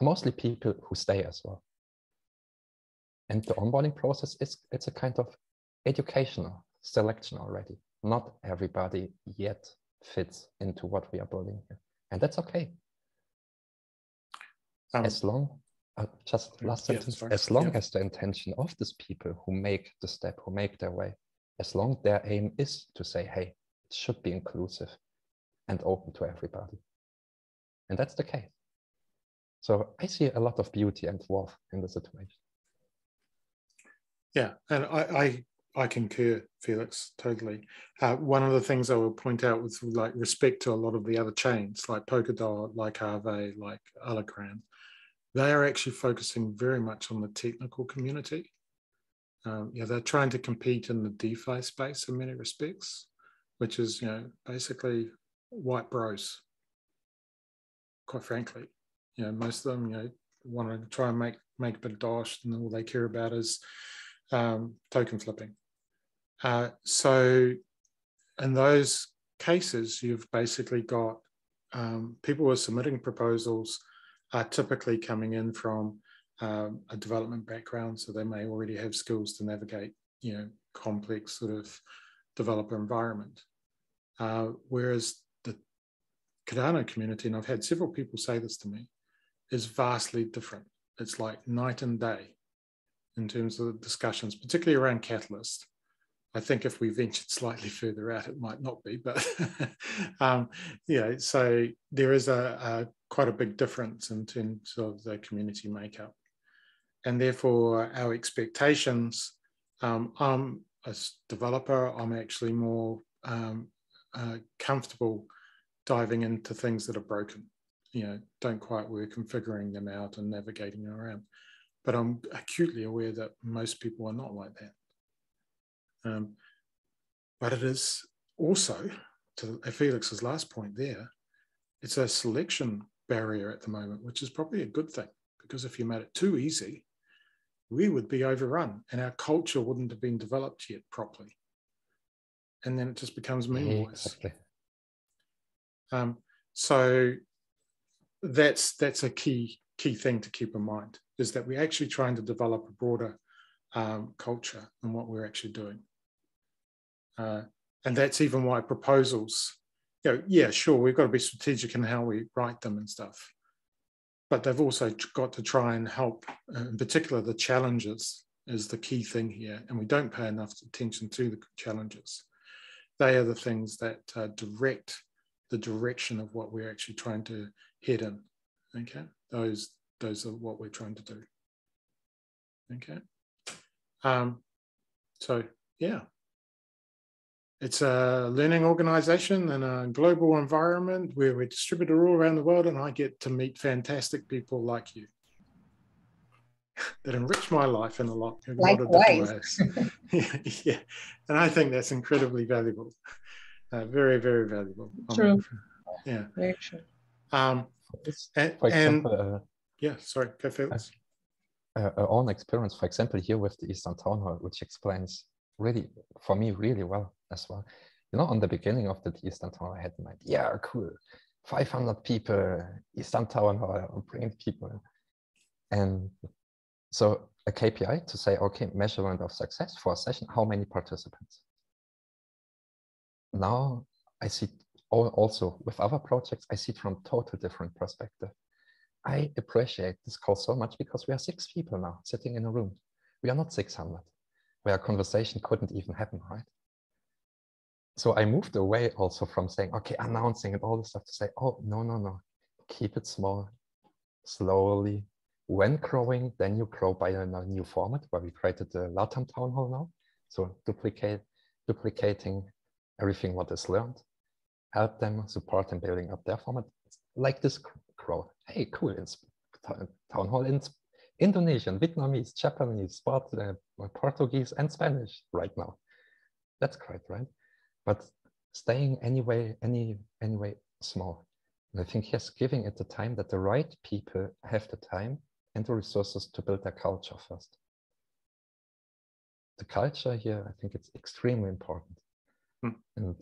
mostly people who stay as well. And the onboarding process is it's a kind of educational selection already. Not everybody yet fits into what we are building here. And that's okay. Um, as long uh, just last sentence, as long yeah. as the intention of these people who make the step, who make their way, as long their aim is to say, hey, it should be inclusive and open to everybody. And that's the case. So I see a lot of beauty and worth in the situation. Yeah, and I I, I concur, Felix, totally. Uh, one of the things I will point out with like respect to a lot of the other chains, like Polkadot, like Aave, like Alacran, they are actually focusing very much on the technical community. Um, yeah, they're trying to compete in the DeFi space in many respects, which is you know basically white bros. Quite frankly, you know, most of them, you know, want to try and make make a bit of dosh, and all they care about is um, token flipping. Uh, so, in those cases, you've basically got um, people who are submitting proposals are typically coming in from um, a development background, so they may already have skills to navigate, you know, complex sort of developer environment. Uh, whereas the Cardano community, and I've had several people say this to me, is vastly different. It's like night and day in terms of the discussions, particularly around Catalyst. I think if we ventured slightly further out, it might not be, but um, yeah, so there is a, a, quite a big difference in terms of the community makeup. And therefore, our expectations, um, I'm a developer, I'm actually more um, uh, comfortable diving into things that are broken you know don't quite work and figuring them out and navigating around. But i'm acutely aware that most people are not like that. Um, but it is also to felix's last point there it's a selection barrier at the moment which is probably a good thing because if you made it too easy we would be overrun and our culture wouldn't have been developed yet properly. And then it just becomes meaningless. Exactly. um, so that's that's a key key thing to keep in mind is that we're actually trying to develop a broader um, culture and what we're actually doing. Uh, and that's even why proposals, you know, yeah, sure, we've got to be strategic in how we write them and stuff. But they've also got to try and help, uh, in particular, the challenges is the key thing here. And we don't pay enough attention to the challenges. They are the things that uh, direct the direction of what we're actually trying to hidden. Okay, those those are what we're trying to do. Okay, um, so yeah, it's a learning organization and a global environment where we're distributed all around the world, and I get to meet fantastic people like you that enrich my life in a lot, in a lot of different ways. yeah, yeah, and I think that's incredibly valuable. Uh, very, very valuable. True. Yeah. Very true. Um, and, example, uh, yeah, sorry, go Felix. uh, our own experience, for example, here with the Eastern Town Hall, which explains really, for me, really well as well. You know, on the beginning of the Eastern Town Hall, I had an idea, yeah, cool, 500 people, Eastern Town Hall, bring people. And so a KPI to say, okay, measurement of success for a session, how many participants? Now I see also with other projects, I see it from total different perspective. I appreciate this call so much because we are six people now sitting in a room. We are not 600, where a conversation couldn't even happen, right? So I moved away also from saying, okay, announcing and all this stuff to say, oh, no, no, no, keep it small, slowly. When growing, then you grow by a new format where we created the LATAM town hall now. So duplicate, duplicating everything what is learned, help them, support them building up their format. Like this crowd. Hey, cool, it's town hall in Indonesian, Vietnamese, Japanese, uh, Portuguese, and Spanish right now. That's great, right? But staying anyway, any anyway small. And I think yes, giving it the time that the right people have the time and the resources to build their culture first. The culture here, I think it's extremely important. Hmm. And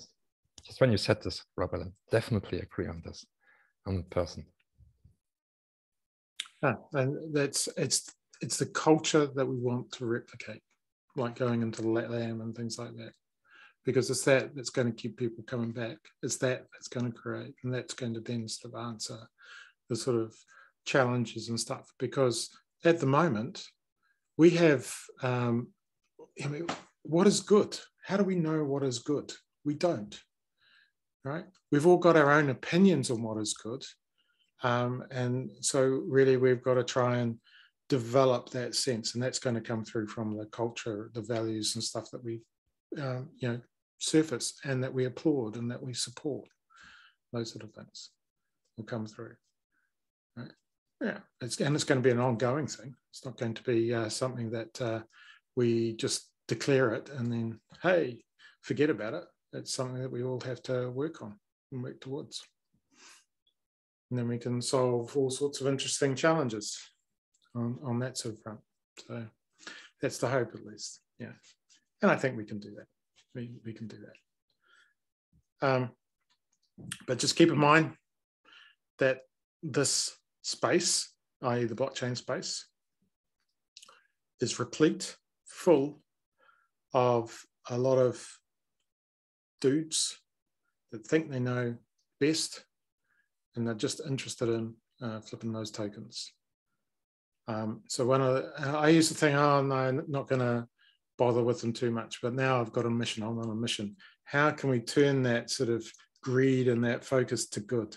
just when you said this, Robert, I definitely agree on this, on the person. Yeah, and that's it's it's the culture that we want to replicate, like going into LATAM and things like that, because it's that that's going to keep people coming back. It's that that's going to create, and that's going to then sort of answer the sort of challenges and stuff. Because at the moment, we have, um, I mean, what is good? How do we know what is good? We don't, right? We've all got our own opinions on what is good, um, and so really we've got to try and develop that sense. And that's going to come through from the culture, the values and stuff that we, um, you know, surface and that we applaud and that we support. Those sort of things will come through. Right? Yeah, it's, and it's going to be an ongoing thing. It's not going to be uh, something that uh, we just declare it and then, hey, forget about it. It's something that we all have to work on and work towards and then we can solve all sorts of interesting challenges on, on that sort of front. So that's the hope, at least. Yeah. And I think we can do that. We, we can do that. Um, but just keep in mind that this space, i.e., the blockchain space, is replete, full of a lot of dudes that think they know best and they're just interested in uh, flipping those tokens. Um, so when I, I used to think, oh no, I'm not going to bother with them too much, but now I've got a mission. I'm on a mission. How can we turn that sort of greed and that focus to good?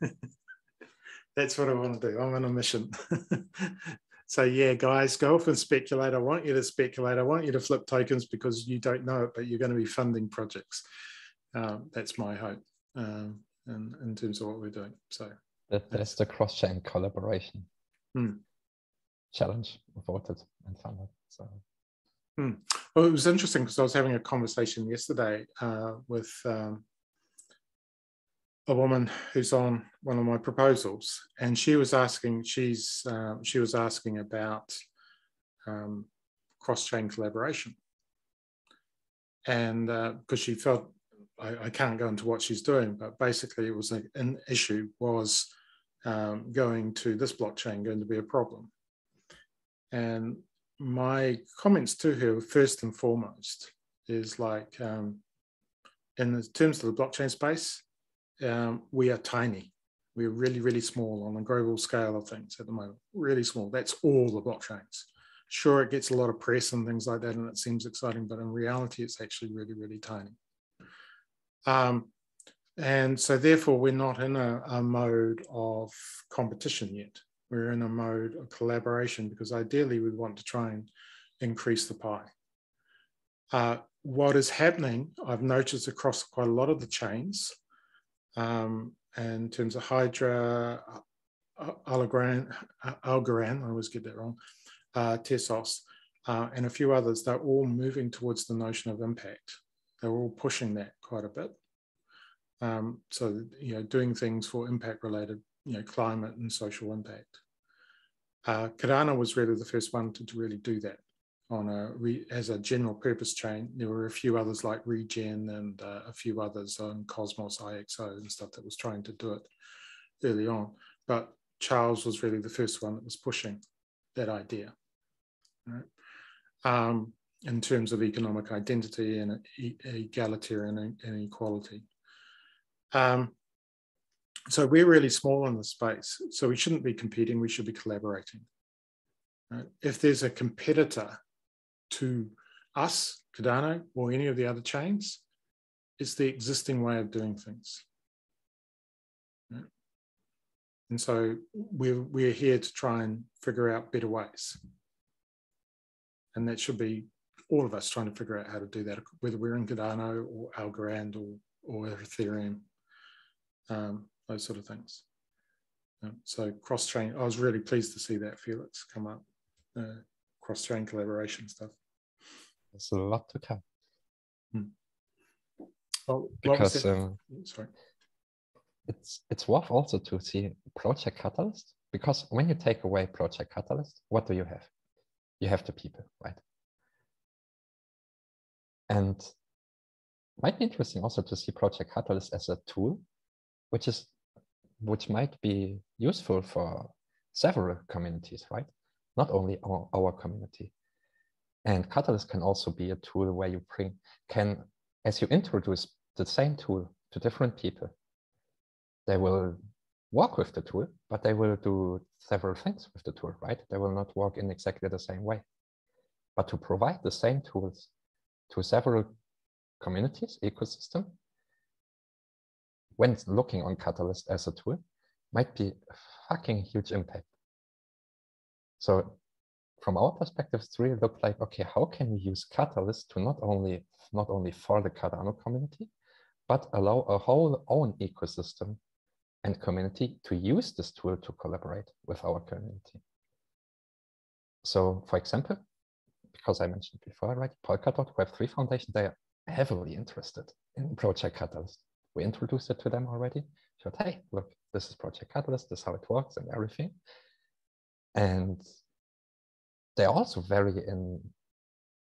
That's what I want to do. I'm on a mission. so yeah, guys, go off and speculate. I want you to speculate. I want you to flip tokens because you don't know it, but you're going to be funding projects. Um, that's my hope. Um, in, in terms of what we're doing. So that, that's the cross-chain collaboration hmm. challenge voted and funded. So hmm. well, it was interesting because I was having a conversation yesterday uh, with um, a woman who's on one of my proposals, and she was asking. She's uh, she was asking about um, cross-chain collaboration, and because uh, she felt I, I, can't go into what she's doing, but basically it was a, an issue was um, going to this blockchain going to be a problem. And my comments to her, first and foremost, is like um, in terms of the blockchain space, um, we are tiny. We're really, really small on a global scale of things at the moment. Really small. That's all the blockchains. Sure, it gets a lot of press and things like that, and it seems exciting, but in reality, it's actually really, really tiny. Um, and so therefore we're not in a, a, mode of competition yet. We're in a mode of collaboration because ideally we want to try and increase the pie. Uh, what is happening, I've noticed across quite a lot of the chains, um, in terms of Hydra, uh, Algorand, Algorand, I always get that wrong, uh, uh, and a few others, they're all moving towards the notion of impact they're all pushing that quite a bit. Um, so you know, doing things for impact related, you know, climate and social impact. Uh, was really the first one to, to really do that on a re, as a general purpose chain. There were a few others like Regen and uh, a few others on Cosmos IXO and stuff that was trying to do it early on. But Charles was really the first one that was pushing that idea. Right? Um, in terms of economic identity and egalitarian inequality. Um, so we're really small in the space. So we shouldn't be competing, we should be collaborating. Right? If there's a competitor to us, Cardano, or any of the other chains, it's the existing way of doing things. And so we're, we're here to try and figure out better ways. And that should be all of us trying to figure out how to do that, whether we're in Cardano or Algorand or, or Ethereum, um, those sort of things. Um, so cross-chain, I was really pleased to see that Felix come up, uh, cross-chain collaboration stuff. There's a lot to come. Hmm. Oh, because um, sorry, it's it's worth also to see Project Catalyst because when you take away Project Catalyst, what do you have? You have the people, right? And might be interesting also to see Project Catalyst as a tool, which is which might be useful for several communities, right? Not only our, our community. And Catalyst can also be a tool where you bring can as you introduce the same tool to different people, they will work with the tool, but they will do several things with the tool, right? They will not work in exactly the same way. But to provide the same tools to several communities, ecosystem, when looking on Catalyst as a tool, might be a fucking huge impact. So from our perspective, it's really look like, okay, how can we use Catalyst to not only not only for the Cardano community, but allow a whole own ecosystem and community to use this tool to collaborate with our community. So for example, because I mentioned before, right? Polkadot Web3 Foundation, they are heavily interested in Project Catalyst. We introduced it to them already. Showed, hey, look, this is Project Catalyst, this is how it works and everything. And they're also very in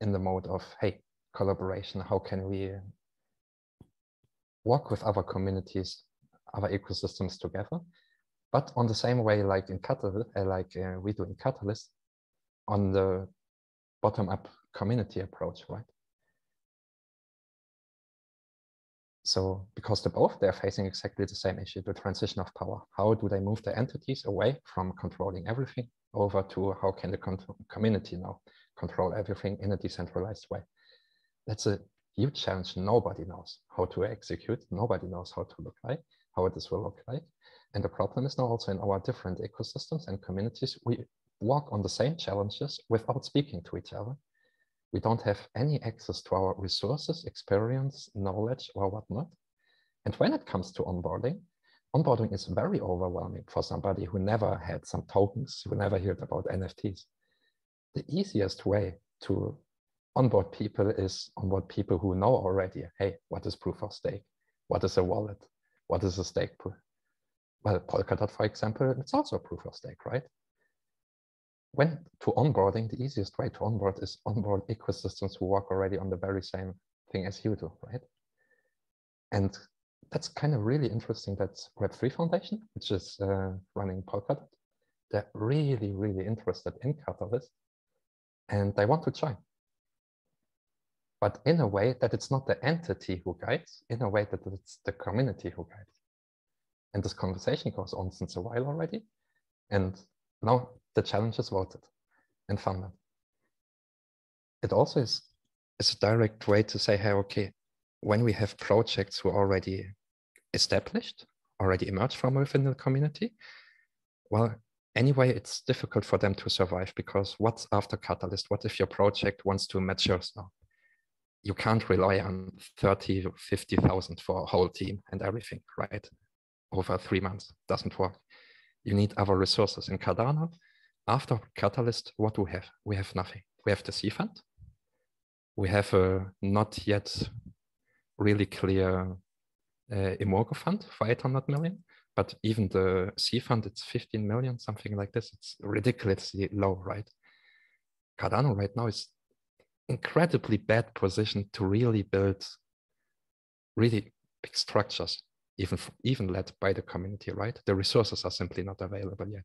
in the mode of, hey, collaboration, how can we work with other communities, other ecosystems together? But on the same way, like in Catalyst, uh, like uh, we do in Catalyst, on the bottom-up community approach, right? So because the both they're facing exactly the same issue, the transition of power. How do they move the entities away from controlling everything over to how can the community now control everything in a decentralized way? That's a huge challenge. Nobody knows how to execute. Nobody knows how to look like, how this will look like. And the problem is now also in our different ecosystems and communities, we work on the same challenges without speaking to each other. We don't have any access to our resources, experience, knowledge, or whatnot. And when it comes to onboarding, onboarding is very overwhelming for somebody who never had some tokens, who never heard about NFTs. The easiest way to onboard people is onboard people who know already, hey, what is proof of stake? What is a wallet? What is a stake pool? Well, Polkadot, for example, it's also proof of stake, right? When to onboarding, the easiest way to onboard is onboard ecosystems who work already on the very same thing as you do, right? And that's kind of really interesting that Web3 Foundation, which is uh, running Polkadot, they're really, really interested in Catalyst and they want to join. But in a way that it's not the entity who guides, in a way that it's the community who guides. And this conversation goes on since a while already. And now the challenge is voted and funded. It also is, is a direct way to say, hey, okay, when we have projects who already established, already emerged from within the community, well, anyway, it's difficult for them to survive because what's after Catalyst? What if your project wants to mature now? You can't rely on 30, 50,000 for a whole team and everything, right? Over three months, doesn't work. You need other resources. In Cardano, after Catalyst, what do we have? We have nothing. We have the cFund. We have a not yet really clear uh, Emurgo fund for 800 million. But even the cFund, it's 15 million, something like this. It's ridiculously low, right? Cardano right now is incredibly bad position to really build really big structures, even even led by the community, right? The resources are simply not available yet.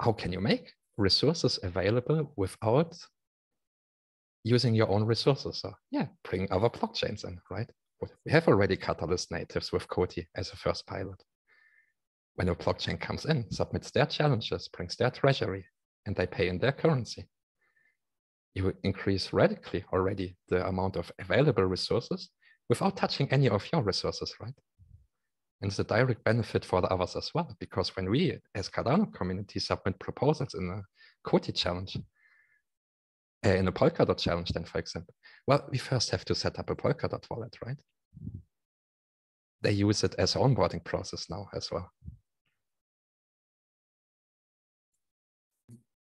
How can you make resources available without using your own resources? So yeah, bring other blockchains in, right? We have already Catalyst natives with COTI as a first pilot. When a blockchain comes in, submits their challenges, brings their treasury, and they pay in their currency, you increase radically already the amount of available resources without touching any of your resources, right? And it's a direct benefit for the others as well, because when we as Cardano community submit proposals in a COTI challenge, uh, in a Polkadot challenge, then for example, well, we first have to set up a Polkadot wallet, right? They use it as onboarding process now as well.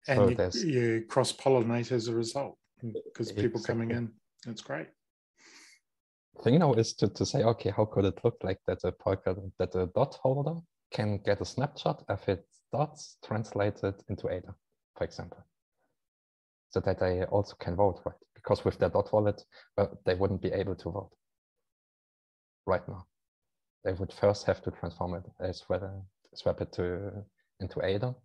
and so you, you cross pollinate as a result because people exactly. coming in. That's great. Thing now is to, to say, okay, how could it look like that a Polka that a dot holder can get a snapshot of its dots translated into ADA, for example, so that they also can vote, right? Because with their dot wallet, well, they wouldn't be able to vote right now. They would first have to transform it as well, swap it to into ADA,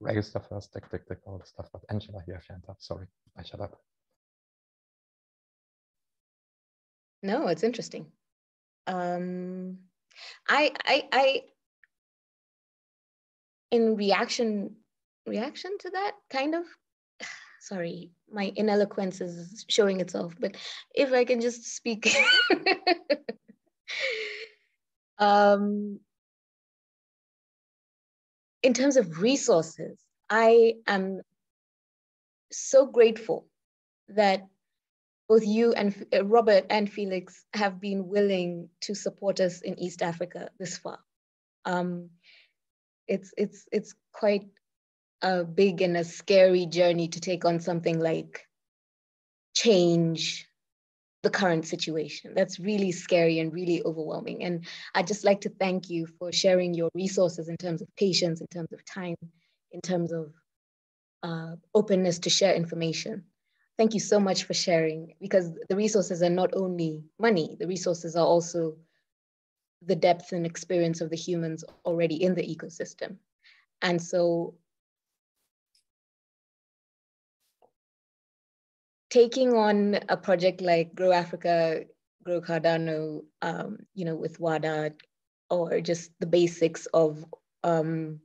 register first, tick, tick, tick, all the stuff. But Angela, you have your hand up. Sorry, I shut up. No, it's interesting. Um, I, I, I, in reaction, reaction to that kind of, sorry, my ineloquence is showing itself, but if I can just speak. um, in terms of resources, I am so grateful that both you and uh, Robert and Felix have been willing to support us in East Africa this far. Um, it's it's it's quite a big and a scary journey to take on something like change the current situation. That's really scary and really overwhelming. And I'd just like to thank you for sharing your resources in terms of patience, in terms of time, in terms of uh, openness to share information. Thank you so much for sharing because the resources are not only money, the resources are also the depth and experience of the humans already in the ecosystem. And so taking on a project like Grow Africa, Grow Cardano, um, you know, with WADA, or just the basics of um,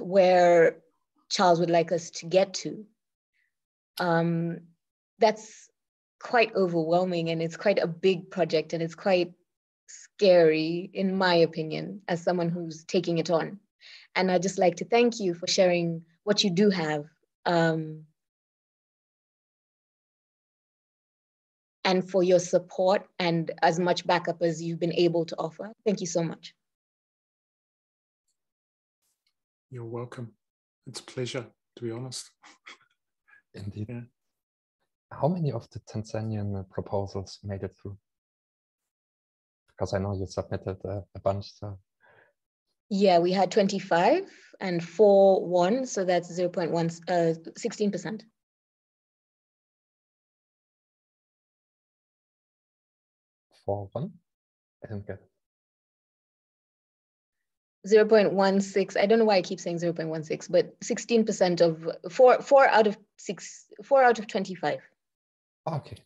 where Charles would like us to get to, um, that's quite overwhelming and it's quite a big project and it's quite scary, in my opinion, as someone who's taking it on. And I'd just like to thank you for sharing what you do have. Um, and for your support and as much backup as you've been able to offer. Thank you so much. You're welcome. It's a pleasure, to be honest. Indeed. Yeah. How many of the Tanzanian proposals made it through? Because I know you submitted a, a bunch. So. Yeah, we had 25 and four won, so that's 0 0.1, uh, 16%. for one? I didn't get 0.16 i don't know why i keep saying 0.16 but 16% of four four out of six four out of 25 okay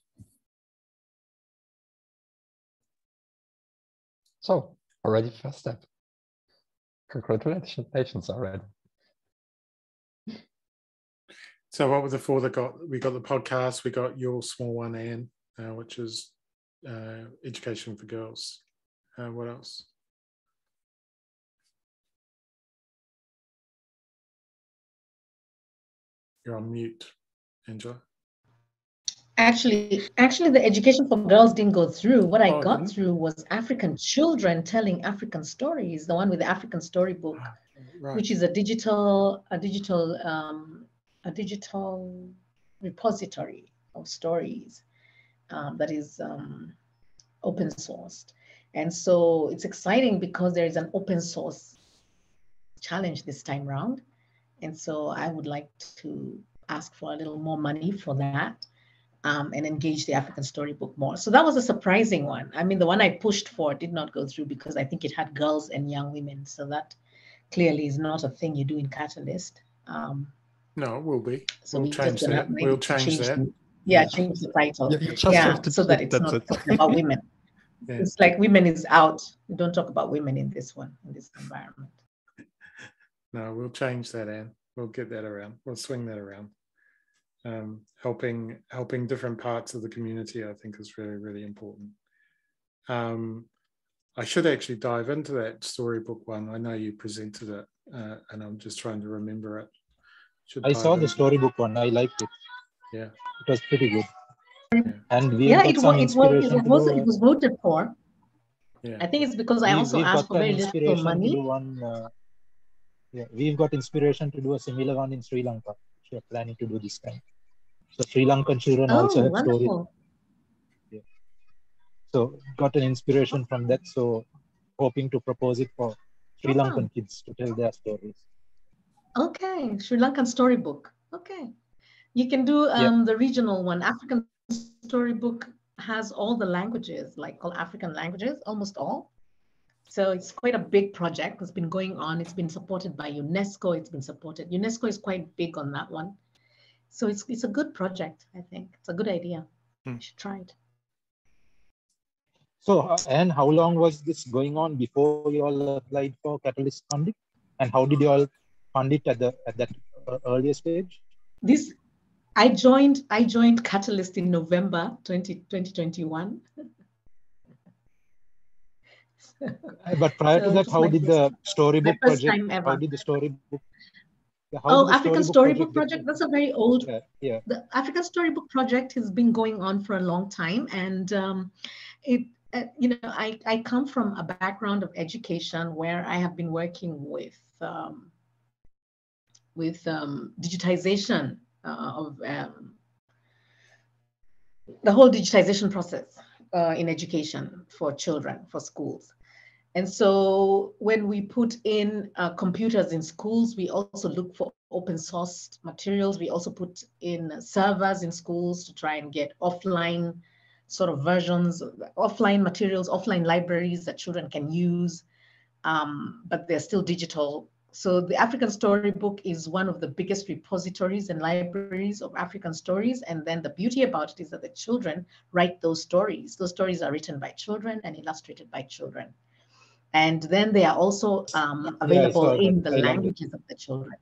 so already first step congratulations patients. already so what were the four that got we got the podcast we got your small one and uh, which is uh, education for girls. Uh, what else? You're on mute, Angela. Actually, actually, the education for girls didn't go through. What I oh, got through was African children telling African stories. The one with the African storybook, ah, right. which is a digital, a digital, um, a digital repository of stories um, that is um, open sourced. And so it's exciting because there is an open source challenge this time round. And so I would like to ask for a little more money for that um, and engage the African storybook more. So that was a surprising one. I mean, the one I pushed for did not go through because I think it had girls and young women. So that clearly is not a thing you do in Catalyst. Um, No, it will be. so We'll we change that. We'll change that. the- Yeah, change the title. You- you Yeah, so that put- it's not it. talking about women. Yeah. It's like women is out. We don't talk about women in this one, in this environment. No, we'll change that, Anne. We'll get that around. We'll swing that around. Um, helping helping different parts of the community, I think, is really really important. Um, I should actually dive into that storybook one. I know you presented it, uh, and I'm just trying to remember it. Should I dive saw the storybook one. I liked it. Yeah. It was pretty good. And we Yeah, it was, it was, it was, it was voted for. Yeah. I think it's because I we- also asked for very little inspiration to do money. one. Uh, yeah, we've got inspiration to do a similar one in Sri Lanka. We are planning to do this time. So Sri Lankan children Oh, also have stories. wonderful. So got an inspiration from that. So hoping to propose it for Sri. Lankan kids to tell their stories. Okay, Sri Lankan storybook. Okay. You can do Yeah. um, the regional one. African storybook has all the languages, like all African languages, almost all. So it's quite a big project. It's been going on. It's been supported by UNESCO. It's been supported. UNESCO is quite big on that one. So it's it's a good project, I think. It's a good idea. Hmm. You should try it. So uh, and how long was this going on before you all applied for Catalyst funding? And how did you all fund it at the at that uh, earlier stage? This I joined I joined Catalyst in November 20, 2021. But prior So to that, how did the storybook first project? time ever. How did the storybook? yeah, Oh, the African Storybook get- Project. That's a very old Yeah, yeah. the African Storybook Project has been going on for a long time, and um, it, uh, you know, I, I come from a background of education where I have been working with um, with um, digitization uh, of um, the whole digitization process uh, in education for children for schools. And so when we put in uh, computers in schools, we also look for open source materials. We also put in servers in schools to try and get offline sort of versions, offline materials, offline libraries that children can use, um, but they're still digital. So the African Storybook is one of the biggest repositories and libraries of African stories. And then the beauty about it is that the children write those stories. Those stories are written by children and illustrated by children. And then they are also um, available saw in the languages of the children.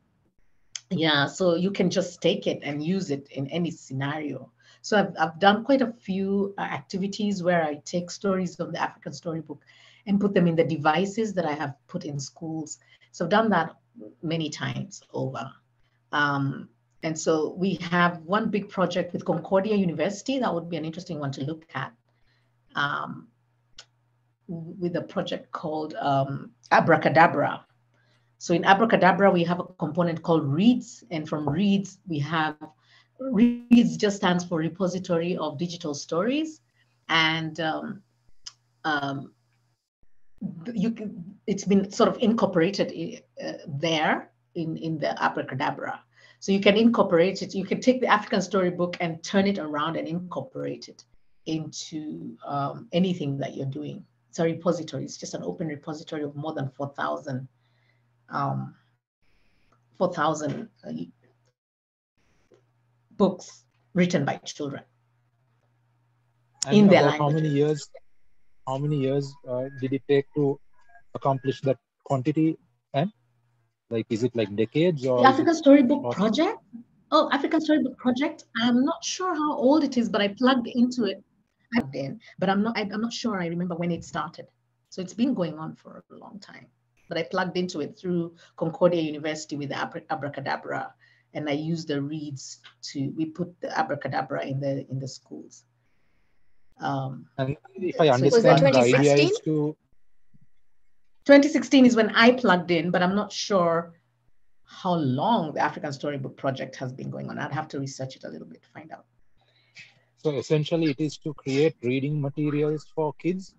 Yeah, so you can just take it and use it in any scenario. So I've, I've done quite a few uh, activities where I take stories from the African Storybook and put them in the devices that I have put in schools. So I've done that many times over. Um, and so we have one big project with Concordia University. That would be an interesting one to look at. Um, with a project called um, Abracadabra. So in Abracadabra, we have a component called READS, and from READS, we have READS just stands for Repository of Digital Stories, and um, um, you can, it's been sort of incorporated uh, there in, in the Abracadabra. So you can incorporate it, you can take the African storybook and turn it around and incorporate it into um, anything that you're doing. It's a repository, it's just an open repository of more than 4,000 um, 4,000 uh, books written by children. And in their about how many years? How many years uh, did it take to accomplish that quantity? And like, is it like decades or? The African Storybook or- Project. Oh, African Storybook Project. I'm not sure how old it is, but I plugged into it then. But I'm not. I, I'm not sure. I remember when it started. So it's been going on for a long time. But I plugged into it through Concordia University with Abra- Abracadabra, and I used the reads to. We put the Abracadabra in the in the schools. Um, And if I So understand, the idea 2016? is to 2016 is when I plugged in, but I'm not sure how long the African Storybook Project has been going on. I'd have to research it a little bit to find out. so essentially it is to create reading materials for kids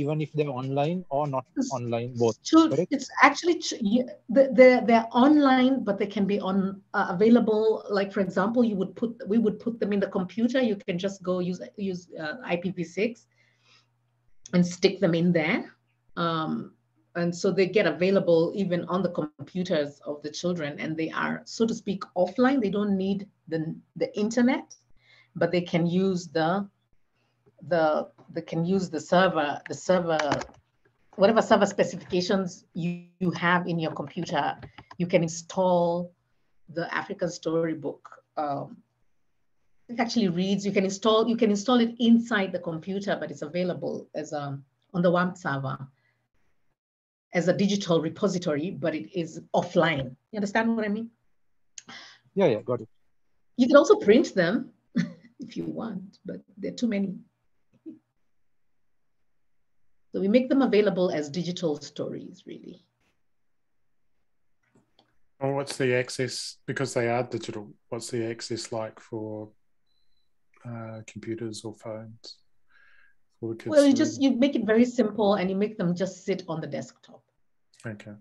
even if they're online or not It's- online, both. So it's actually ch- yeah, the- they're they're online, but they can be on uh, available. Like for example, you would put we would put them in the computer. You can just go use use uh, IPv6 and stick them in there, um, and so they get available even on the computers of the children, and they are so to speak offline. They don't need the the internet, but they can use the the they can use the server the server whatever server specifications you, you have in your computer, you can install the African Storybook. Um, it actually reads. You can install. You can install it inside the computer, but it's available as a on the WAMP server as a digital repository, but it is offline. You understand what I mean? Yeah, yeah, got it. You can also print them if you want, but there are too many. So we make them available as digital stories, really. Well, what's the access? Because they are digital, what's the access like for uh, computers or phones? For the kids Well, you just you make it very simple and you make them just sit on the desktop. Okay.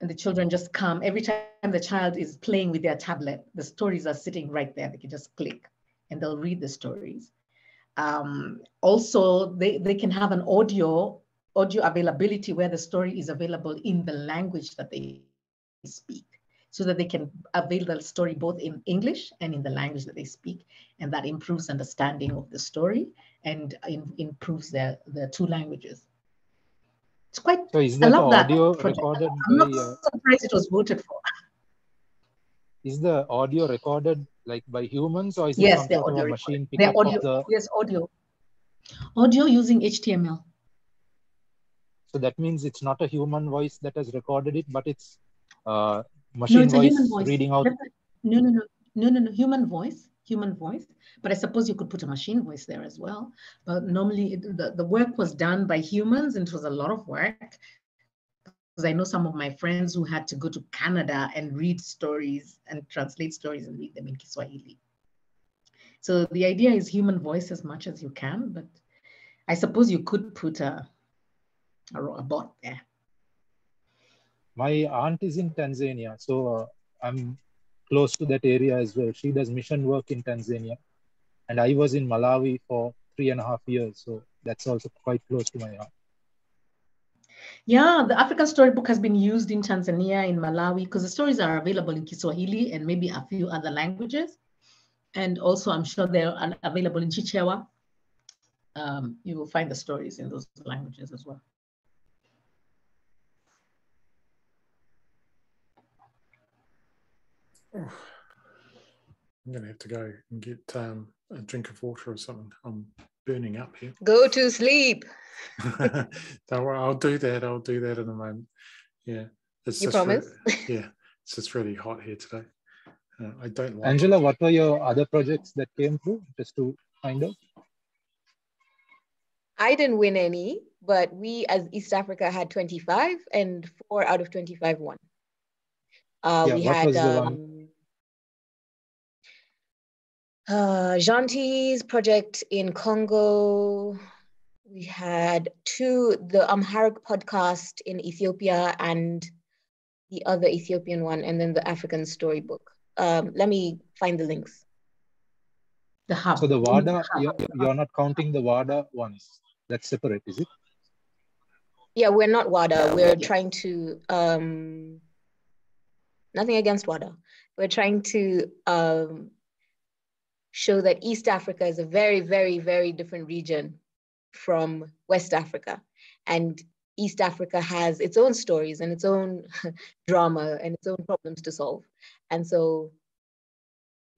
And the children just come every time the child is playing with their tablet, the stories are sitting right there. They can just click and they'll read the stories. Um, also, they, they can have an audio audio availability where the story is available in the language that they speak so that they can avail the story both in English and in the language that they speak. And that improves understanding of the story and in, improves their, their two languages. It's quite, So is I love that audio project. recorded I'm by, not uh, surprised it was voted for. is the audio recorded like by humans or is Yes, it they're some sort of audio a machine They're audio, the, yes, audio. Audio using HTML. so that means it's not a human voice that has recorded it, but it's uh, No, machine it's a voice, human voice. reading out. No, no, no, no, no, no, human voice, human voice. But I suppose you could put a machine voice there as well. But normally it- the, the work was done by humans and it was a lot of work. Because I know some of my friends who had to go to Canada and read stories and translate stories and read them in Kiswahili. So the idea is human voice as much as you can, but I suppose you could put a, a, bot there. My aunt is in Tanzania, so uh, I'm close to that area as well. She does mission work in Tanzania, and I was in Malawi for three and a half years, so that's also quite close to my heart. Yeah, the African Storybook has been used in Tanzania, in Malawi, because the stories are available in Kiswahili and maybe a few other languages. And also, I'm sure they're available in Chichewa. Um, you will find the stories in those languages as well. I'm going to have to go and get um, a drink of water or something. I'm burning up here. Go to sleep. Don't worry, I'll do that. I'll do that in a moment. Yeah. It's You just re- yeah. It's just really hot here today. Uh, I don't like Angela, what were your other projects that came through? Just to find out. I didn't win any, but we as East Africa had 25 and four out of 25 won. Uh, Yeah, we what had was the one? um, uh, Janti's project in Congo. We had two, the Amharic podcast in Ethiopia and the other Ethiopian one, and then the African storybook. Um, let me find the links. The hub. So the WADA, hub. you're, you're not counting the WADA ones. That's separate, is it? Yeah, we're not WADA. We're Yeah. trying to um nothing against WADA. We're trying to um show that East Africa is a very, very, very different region from West Africa. And East Africa has its own stories and its own drama and its own problems to solve. And so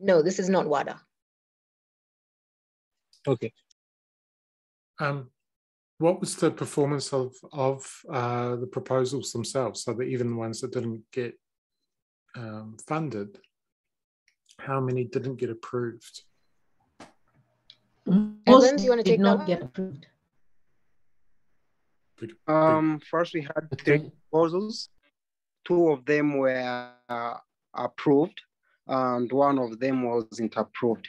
no, this is not WADA. Okay. Um, what was the performance of of uh, the proposals themselves? So that even the ones that didn't get um, funded, how many didn't get approved? Most Evans, you wanna did take not one? get approved. Big- big- Um, first we had three proposals. Two of them were uh, approved, and one of them wasn't approved.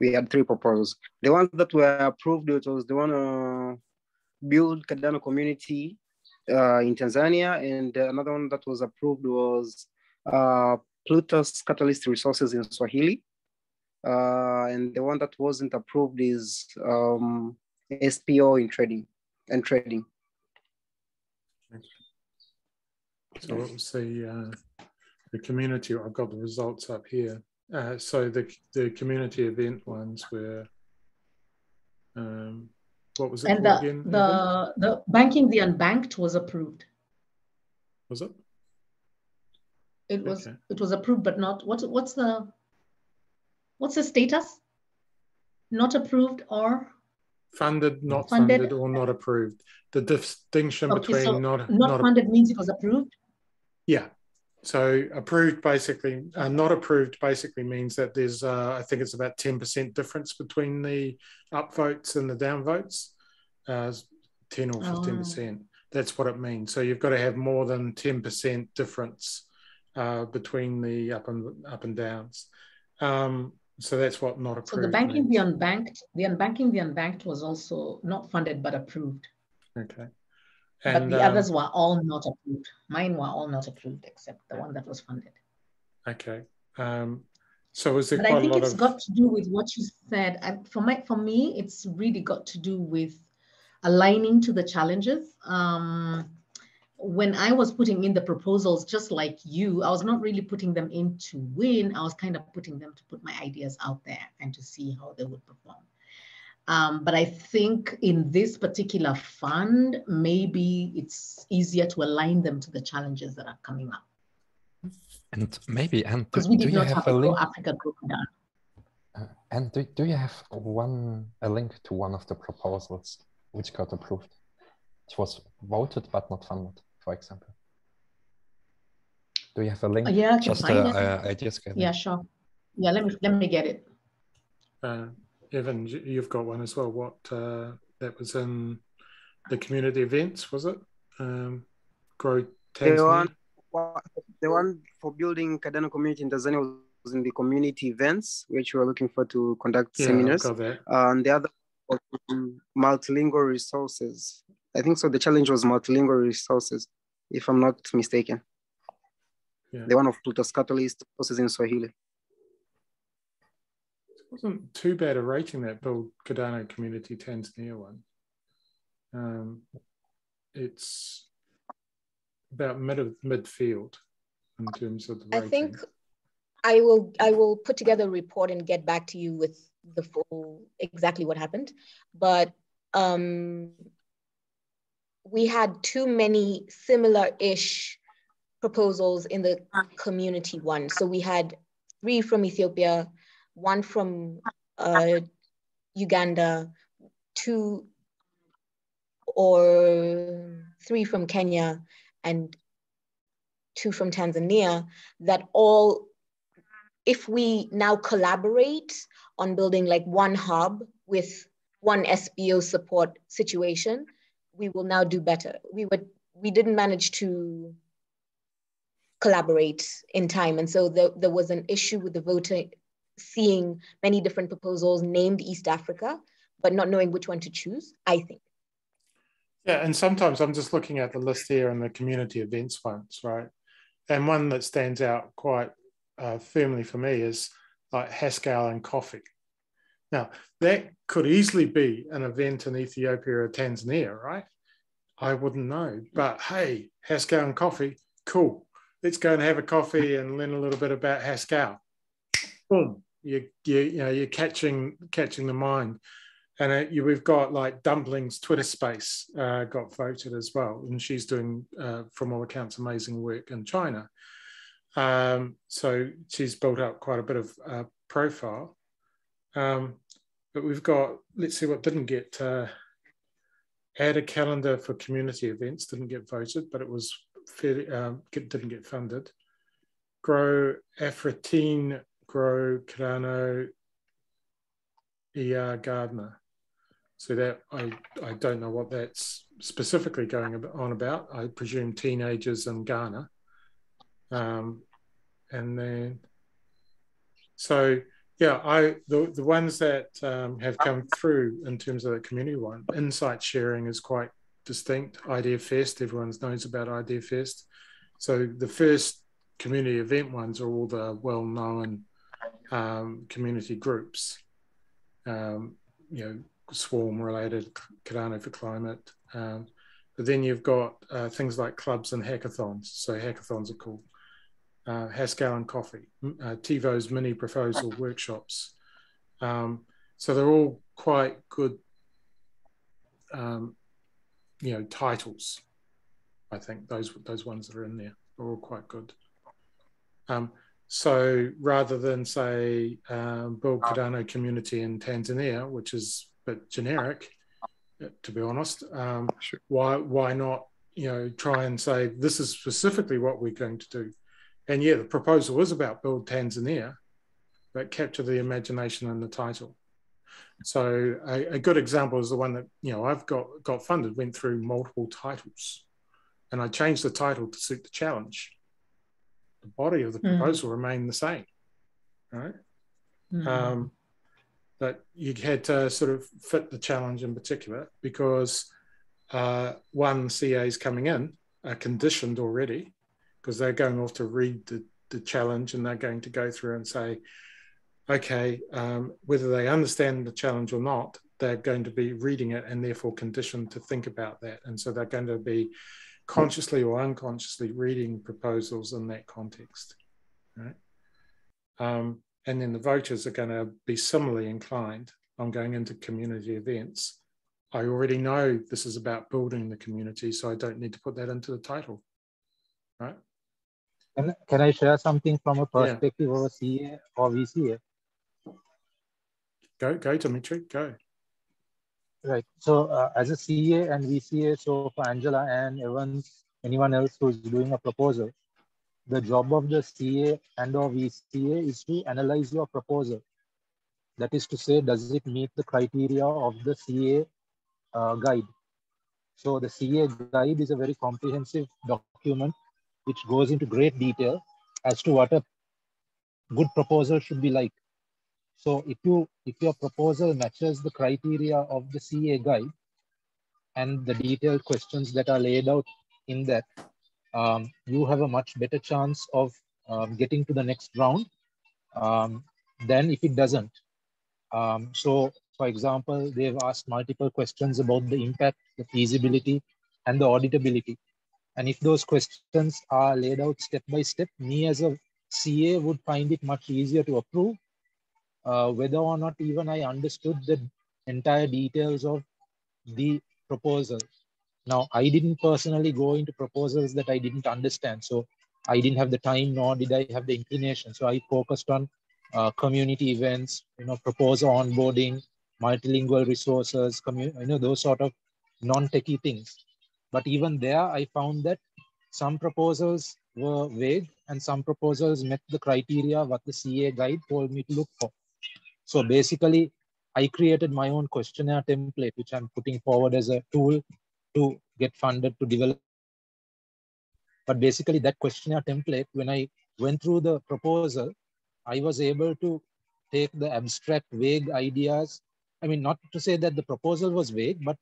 We had three proposals. The ones that were approved, it was the one uh, Build Cardano Community uh, in Tanzania, and another one that was approved was uh, Plutus Catalyst Resources in Swahili. Uh, and the one that wasn't approved is um, SPO in trading and trading. So what was the uh, the community? I've got the results up here. Uh, so the the community event ones were um, what was it And called the, again? Evan? the, the banking the unbanked was approved. was it? It was, Okay. it was approved, but not, what's, what's the, what's the status? Not approved or, Funded, not Funded. funded, or not approved. The distinction okay, between so not not not funded means it was approved? Yeah. So approved basically, uh, not approved basically means that there's, uh, I think it's about 10% difference between the upvotes and the downvotes, uh, 10 or 15%. That's what it means. So you've got to have more than 10% difference uh, between the up and up and downs. Um, so that's what not approved. So the banking the unbanked, the unbanking the unbanked was also not funded but approved. Okay. But the um, others were all not approved. Mine were all not approved except the one that was funded. Okay. Um, so was there But quite I think it's of got to do with what you said. And for my, for me, it's really got to do with aligning to the challenges. Um, when I was putting in the proposals, just like you, I was not really putting them in to win. I was kind of putting them to put my ideas out there and to see how they would perform. Um, but I think in this particular fund, maybe it's easier to align them to the challenges that are coming up And maybe, and do, because we did you not have have a a link? Africa group done. Uh, and do, do you have one a link to one of the proposals which got approved? It was voted but not funded, for example. Do you have a link? Yeah, I can Just find a, it. a idea scaling. Yeah, sure. Yeah, let me let me get it. uh, Evan, you- you've got one as well. What uh, that was in the community events, was it? Um, Grow The one, the one for building Cardano community in Tanzania was in the community events, which we are looking for to conduct Yeah, I've seminars. got that. and the other multilingual resources. I think so. The challenge was multilingual resources, if I'm not mistaken. Yeah. The one of Plutus Catalyst was in Swahili. It wasn't too bad a rating that Build Cardano Community Tanzania one. Um, it's about mid of midfield in terms of the I think I will I will put together a report and get back to you with the full exactly what happened. But um, we had too many similar-ish proposals in the community one. So we had three from Ethiopia, one from uh, Uganda, two or three from Kenya, and two from Tanzania that all, if we now collaborate on building like one hub with one SPO support situation, we will now do better. We would, we didn't manage to collaborate in time. And so there, there was an issue with the voter seeing many different proposals named East Africa, but not knowing which one to choose, I think. Yeah, and sometimes I'm just looking at the list here and the community events ones, right? And one that stands out quite uh, firmly for me is like Haskell and coffee. Now, that could easily be an event in Ethiopia or Tanzania, right? I wouldn't know. But hey, Haskell and coffee, cool. Let's go and have a coffee and learn a little bit about Haskell. Boom. You, you, you know, you're catching catching the mind and uh, you, we've got like dumplings twitter space uh, got voted as well and she's doing uh, from all accounts amazing work in china um, so she's built up quite a bit of uh, profile um, but we've got let's see what didn't get uh, add a calendar for community events didn't get voted but it was fairly, um, didn't get funded grow afritine grow Cardano, ER Gardner. So that I, I don't know what that's specifically going on about. I presume teenagers in Ghana. Um, and then, so Yeah, I the, the ones that um, have come through in terms of the community one, insight sharing is quite distinct. Idea Fest, everyone knows about Idea Fest. So the first community event ones are all the well-known um, community groups. Um, you know, swarm related, Cardano for climate. Um, but then you've got uh, things like clubs and hackathons. So hackathons are cool. Uh, Haskell and Coffee, uh, TiVo's mini proposal workshops. Um, so they're all quite good, um, you know, titles. I think those those ones that are in there are all quite good. Um, so rather than say um, build Cardano community in Tanzania, which is a bit generic, uh, to be honest, um, Sure. why why not you know try and say this is specifically what we're going to do, and yeah, the proposal was about build Tanzania, but capture the imagination in the title. So a, a good example is the one that you know I've got got funded went through multiple titles, and I changed the title to suit the challenge the body of the Mhm. proposal remained the same, right? Mhm. Um, but you had to sort of fit the challenge in particular because uh, one is coming in are conditioned already because they're going off to read the, the challenge and they're going to go through and say, okay, um, whether they understand the challenge or not, they're going to be reading it and therefore conditioned to think about that. And so they're going to be consciously or unconsciously reading proposals in that context. Right? Um, and then the voters are going to be similarly inclined on going into community events. I already know this is about building the community, so I don't need to put that into the title. Right? Can, can I share something from a Yeah. perspective of a CA or VCA? Go, go, Dimitri, go. Right. So uh, as a CA and VCA, so for Angela and Evan, anyone else who's doing a proposal, the job of the CA and or VCA is to analyze your proposal. That is to say, does it meet the criteria of the CA uh, guide? So the CA guide is a very comprehensive document which goes into great detail as to what a good proposal should be like. So if you if your proposal matches the criteria of the CA guide and the detailed questions that are laid out in that, um, you have a much better chance of um, getting to the next round um, than if it doesn't. Um, so, for example, they've asked multiple questions about the impact, the feasibility, and the auditability. And if those questions are laid out step by step, me as a CA would find it much easier to approve uh, whether or not even I understood the entire details of the proposal. Now, I didn't personally go into proposals that I didn't understand. So I didn't have the time, nor did I have the inclination. So I focused on uh, community events, you know, proposer onboarding, multilingual resources, you know, those sort of non-techie things. But even there, I found that some proposals were vague and some proposals met the criteria what the CA guide told me to look for. So basically, I created my own questionnaire template, which I'm putting forward as a tool to get funded to develop. But basically, that questionnaire template, when I went through the proposal, I was able to take the abstract, vague ideas. I mean, not to say that the proposal was vague, but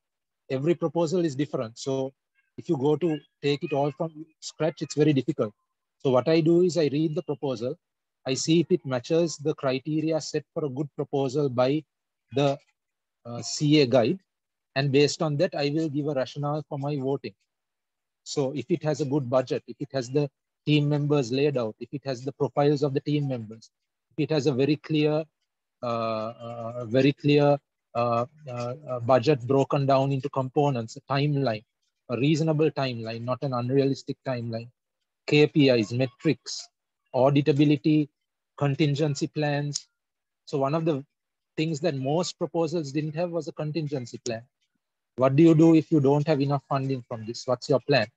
every proposal is different. So if you go to take it all from scratch, it's very difficult. So what I do is I read the proposal, I see if it matches the criteria set for a good proposal by the uh, CA guide. And based on that, I will give a rationale for my voting. So if it has a good budget, if it has the team members laid out, if it has the profiles of the team members, if it has a very clear, uh, uh, very clear Uh, uh, uh, budget broken down into components, a timeline, a reasonable timeline, not an unrealistic timeline, KPIs, metrics, auditability, contingency plans. So one of the things that most proposals didn't have was a contingency plan. What do you do if you don't have enough funding from this? What's your plan?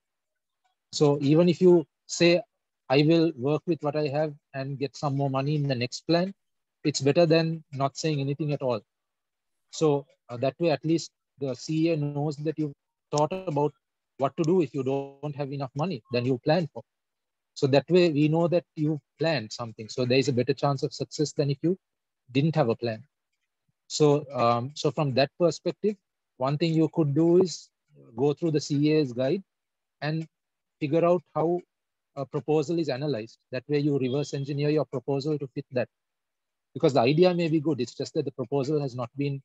So even if you say, I will work with what I have and get some more money in the next plan, it's better than not saying anything at all. So uh, that way, at least the CA knows that you've thought about what to do if you don't have enough money than you plan for. So that way we know that you planned something. So there is a better chance of success than if you didn't have a plan. So, um, so from that perspective, one thing you could do is go through the CA's guide and figure out how a proposal is analyzed. That way you reverse engineer your proposal to fit that. Because the idea may be good, it's just that the proposal has not been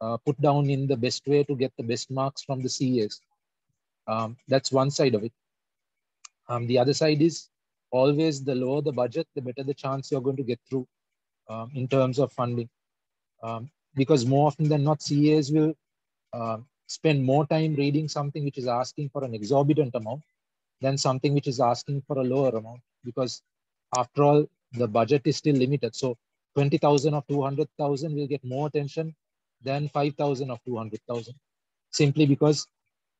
uh, put down in the best way to get the best marks from the CAs. Um, that's one side of it. Um, the other side is always the lower the budget, the better the chance you're going to get through um, in terms of funding. Um, because more often than not, CAs will uh, spend more time reading something which is asking for an exorbitant amount than something which is asking for a lower amount. Because after all, the budget is still limited. So 20,000 or 200,000 will get more attention than 5,000 or 200,000, simply because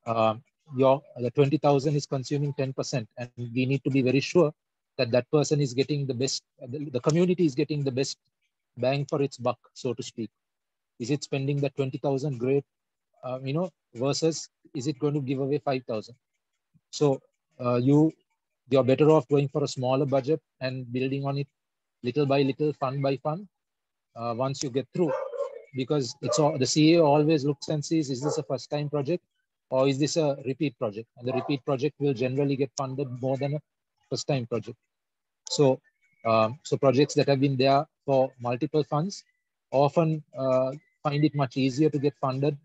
uh, your the 20,000 is consuming 10%, and we need to be very sure that that person is getting the best, the, the community is getting the best bang for its buck, so to speak. Is it spending the 20,000 great, uh, you know, versus is it going to give away 5,000? So uh, you, you're better off going for a smaller budget and building on it little by little, fund by fund, uh, once you get through. Because it's all, the CA always looks and sees, is this a first time project or is this a repeat project? And the repeat project will generally get funded more than a first time project. So, um, so projects that have been there for multiple funds often uh, find it much easier to get funded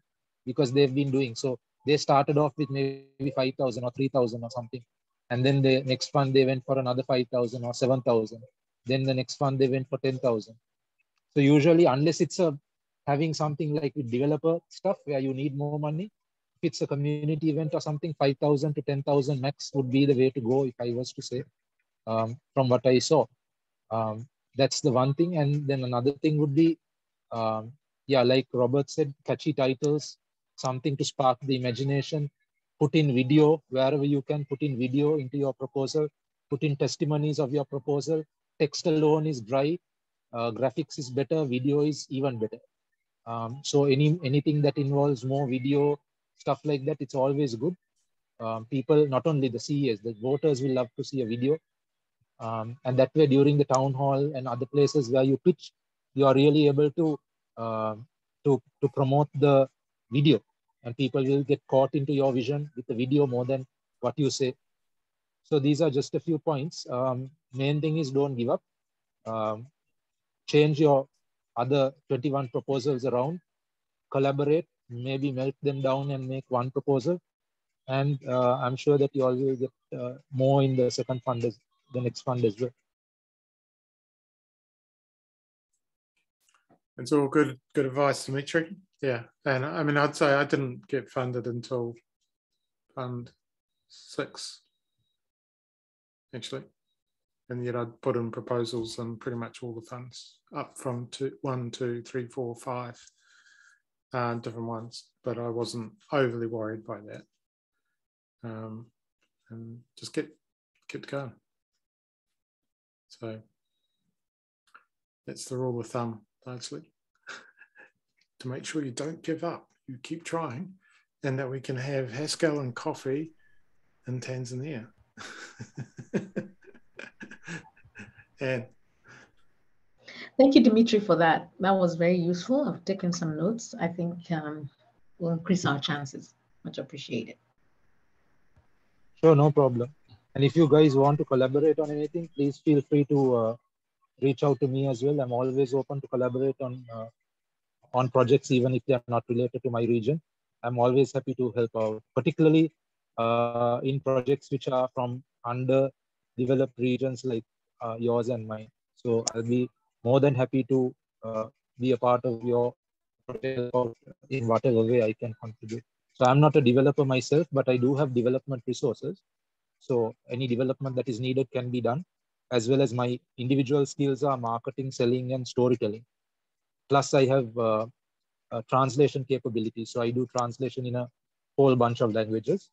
because they've been doing. So they started off with maybe 5,000 or 3,000 or something. And then the next fund, they went for another 5,000 or 7,000. Then the next fund, they went for 10,000. So usually, unless it's a having something like with developer stuff where you need more money, if it's a community event or something, 5,000 to 10,000 max would be the way to go if I was to say, um, from what I saw. Um, that's the one thing. And then another thing would be, um, yeah, like Robert said, catchy titles, something to spark the imagination, put in video wherever you can put in video into your proposal, put in testimonies of your proposal. Text alone is dry, uh, graphics is better, video is even better. Um, so any anything that involves more video, stuff like that, it's always good. Um, people, not only the CAs, the voters will love to see a video. Um, and that way during the town hall and other places where you pitch, you are really able to, uh, to, to promote the video and people will get caught into your vision with the video more than what you say. So these are just a few points. Um, main thing is don't give up. Um, change your other 21 proposals around, collaborate, maybe melt them down and make one proposal. And uh, I'm sure that you all will get uh, more in the second fund, as, the next fund as well. It's all good, good advice, Dimitri. Yeah, and I mean, I'd say I didn't get funded until fund six, actually, and yet I'd put in proposals and pretty much all the funds up from two, one, two, three, four, five, uh, different ones, but I wasn't overly worried by that, um, and just kept kept going. So that's the rule of thumb largely, to make sure you don't give up, you keep trying, and that we can have Haskell and coffee in Tanzania. and Thank you, Dimitri, for that. That was very useful. I've taken some notes. I think um, will increase our chances. Much appreciated. Sure, no problem. And if you guys want to collaborate on anything, please feel free to uh, reach out to me as well. I'm always open to collaborate on uh, on projects, even if they are not related to my region. I'm always happy to help out, particularly uh, in projects which are from underdeveloped regions like uh, yours and mine. So I'll be more than happy to uh, be a part of your in whatever way I can contribute. So I'm not a developer myself, but I do have development resources. So any development that is needed can be done as well as my individual skills are marketing, selling, and storytelling. Plus, I have uh, translation capability. So I do translation in a whole bunch of languages.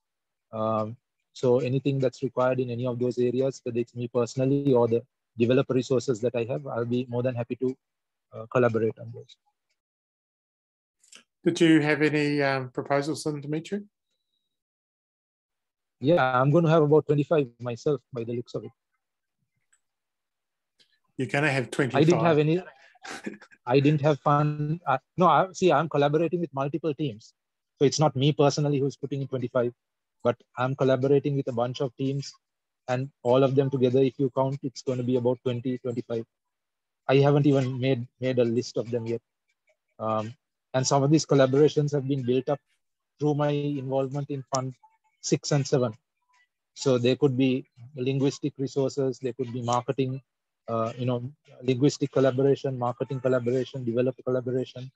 Um, so anything that's required in any of those areas, whether it's me personally or the developer resources that I have, I'll be more than happy to uh, collaborate on those. Did you have any um, proposals on Dimitri? Yeah, I'm going to have about 25 myself by the looks of it. You're going to have 25. I didn't have any. I didn't have fun. Uh, no, I, see, I'm collaborating with multiple teams. So it's not me personally who's putting in 25, but I'm collaborating with a bunch of teams and all of them together, if you count, it's going to be about 20, 25. I haven't even made, made a list of them yet. Um, and some of these collaborations have been built up through my involvement in Fund 6 and 7. So there could be linguistic resources, there could be marketing, uh, you know, linguistic collaboration, marketing collaboration, developer collaboration.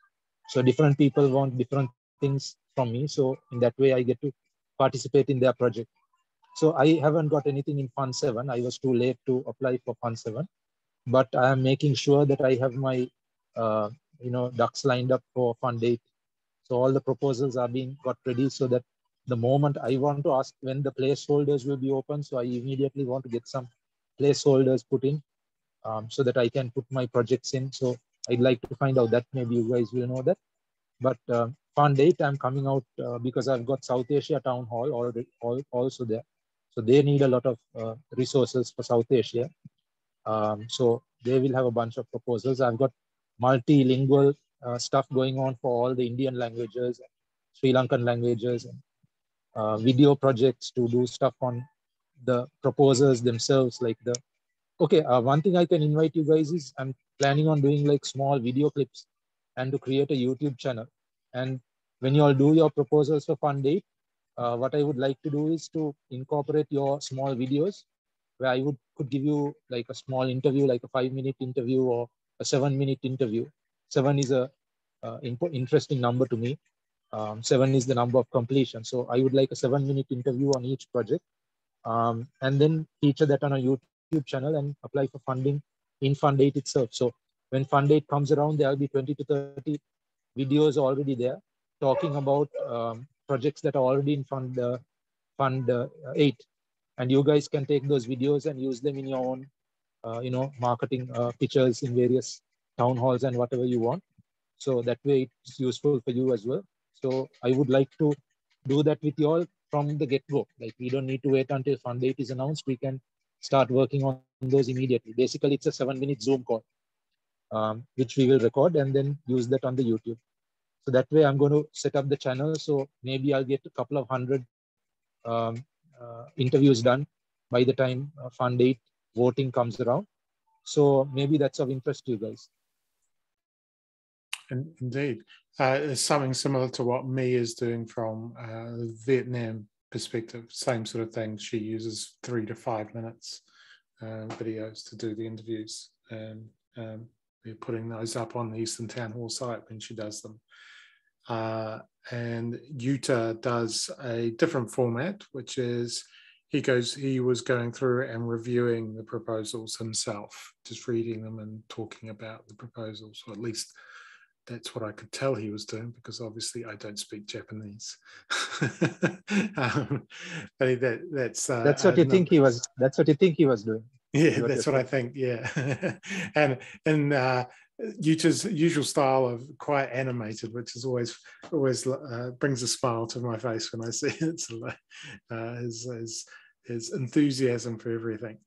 So different people want different things from me. So in that way, I get to participate in their project. So I haven't got anything in Fund 7. I was too late to apply for Fund 7. But I am making sure that I have my, uh, you know, ducks lined up for Fund 8. So all the proposals are being got ready so that the moment I want to ask when the placeholders will be open, so I immediately want to get some placeholders put in um, so that I can put my projects in. So I'd like to find out that maybe you guys will know that. But uh, Fund 8, I'm coming out uh, because I've got South Asia Town Hall already also there. So they need a lot of uh, resources for South Asia. Um, so they will have a bunch of proposals. I've got multilingual uh, stuff going on for all the Indian languages, Sri Lankan languages, and uh, video projects to do stuff on the proposals themselves, like the, okay, uh, one thing I can invite you guys is I'm planning on doing like small video clips and to create a YouTube channel. And when you all do your proposals for Fund 8, uh, what I would like to do is to incorporate your small videos where I would could give you like a small interview, like a five minute interview or a seven minute interview. Seven is a uh, interesting number to me. Um, seven is the number of completion. So I would like a seven minute interview on each project um, and then feature that on a YouTube channel and apply for funding in Fund 8 itself. So when Fund 8 comes around, there will be 20 to 30 videos already there talking about um, projects that are already in Fund, uh, fund uh, 8. And you guys can take those videos and use them in your own, uh, you know, marketing uh, pictures in various town halls and whatever you want. So that way it's useful for you as well. So I would like to do that with you all from the get-go. Like we don't need to wait until Fund 8 is announced. We can start working on those immediately. Basically, it's a seven-minute Zoom call, um, which we will record and then use that on the YouTube. So that way I'm going to set up the channel. So maybe I'll get a couple of hundred um, uh, interviews done by the time uh, Fund 8 voting comes around. So maybe that's of interest to you guys. Indeed. Uh, it's something similar to what Mi is doing from uh, Vietnam perspective. Same sort of thing. She uses three to five minutes uh, videos to do the interviews, and um, we're putting those up on the Eastern Town Hall site when she does them. Uh, and Yuta does a different format, which is he goes he was going through and reviewing the proposals himself, just reading them and talking about the proposals, or at least that's what I could tell he was doing because obviously I don't speak Japanese. um, but that, that's uh, that's what you think he was. That's what you think he was doing. Yeah, that's what I think. Yeah, and and uh, Yuta's usual style of quite animated, which is always always uh, brings a smile to my face when I see it. So, uh, his, his his enthusiasm for everything.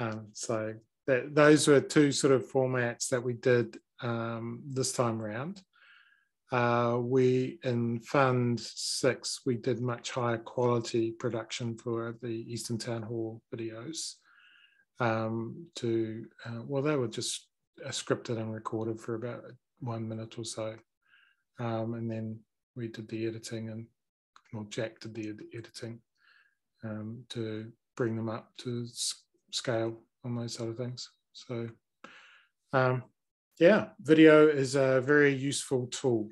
Um, so that those were two sort of formats that we did um, this time around. Uh, we in Fund Six we did much higher quality production for the Eastern Town Hall videos. Um, to uh, well, they were just scripted and recorded for about one minute or so, um, and then we did the editing and well, Jack did the ed- editing um, to bring them up to s- scale on those sort of things. So um, yeah, video is a very useful tool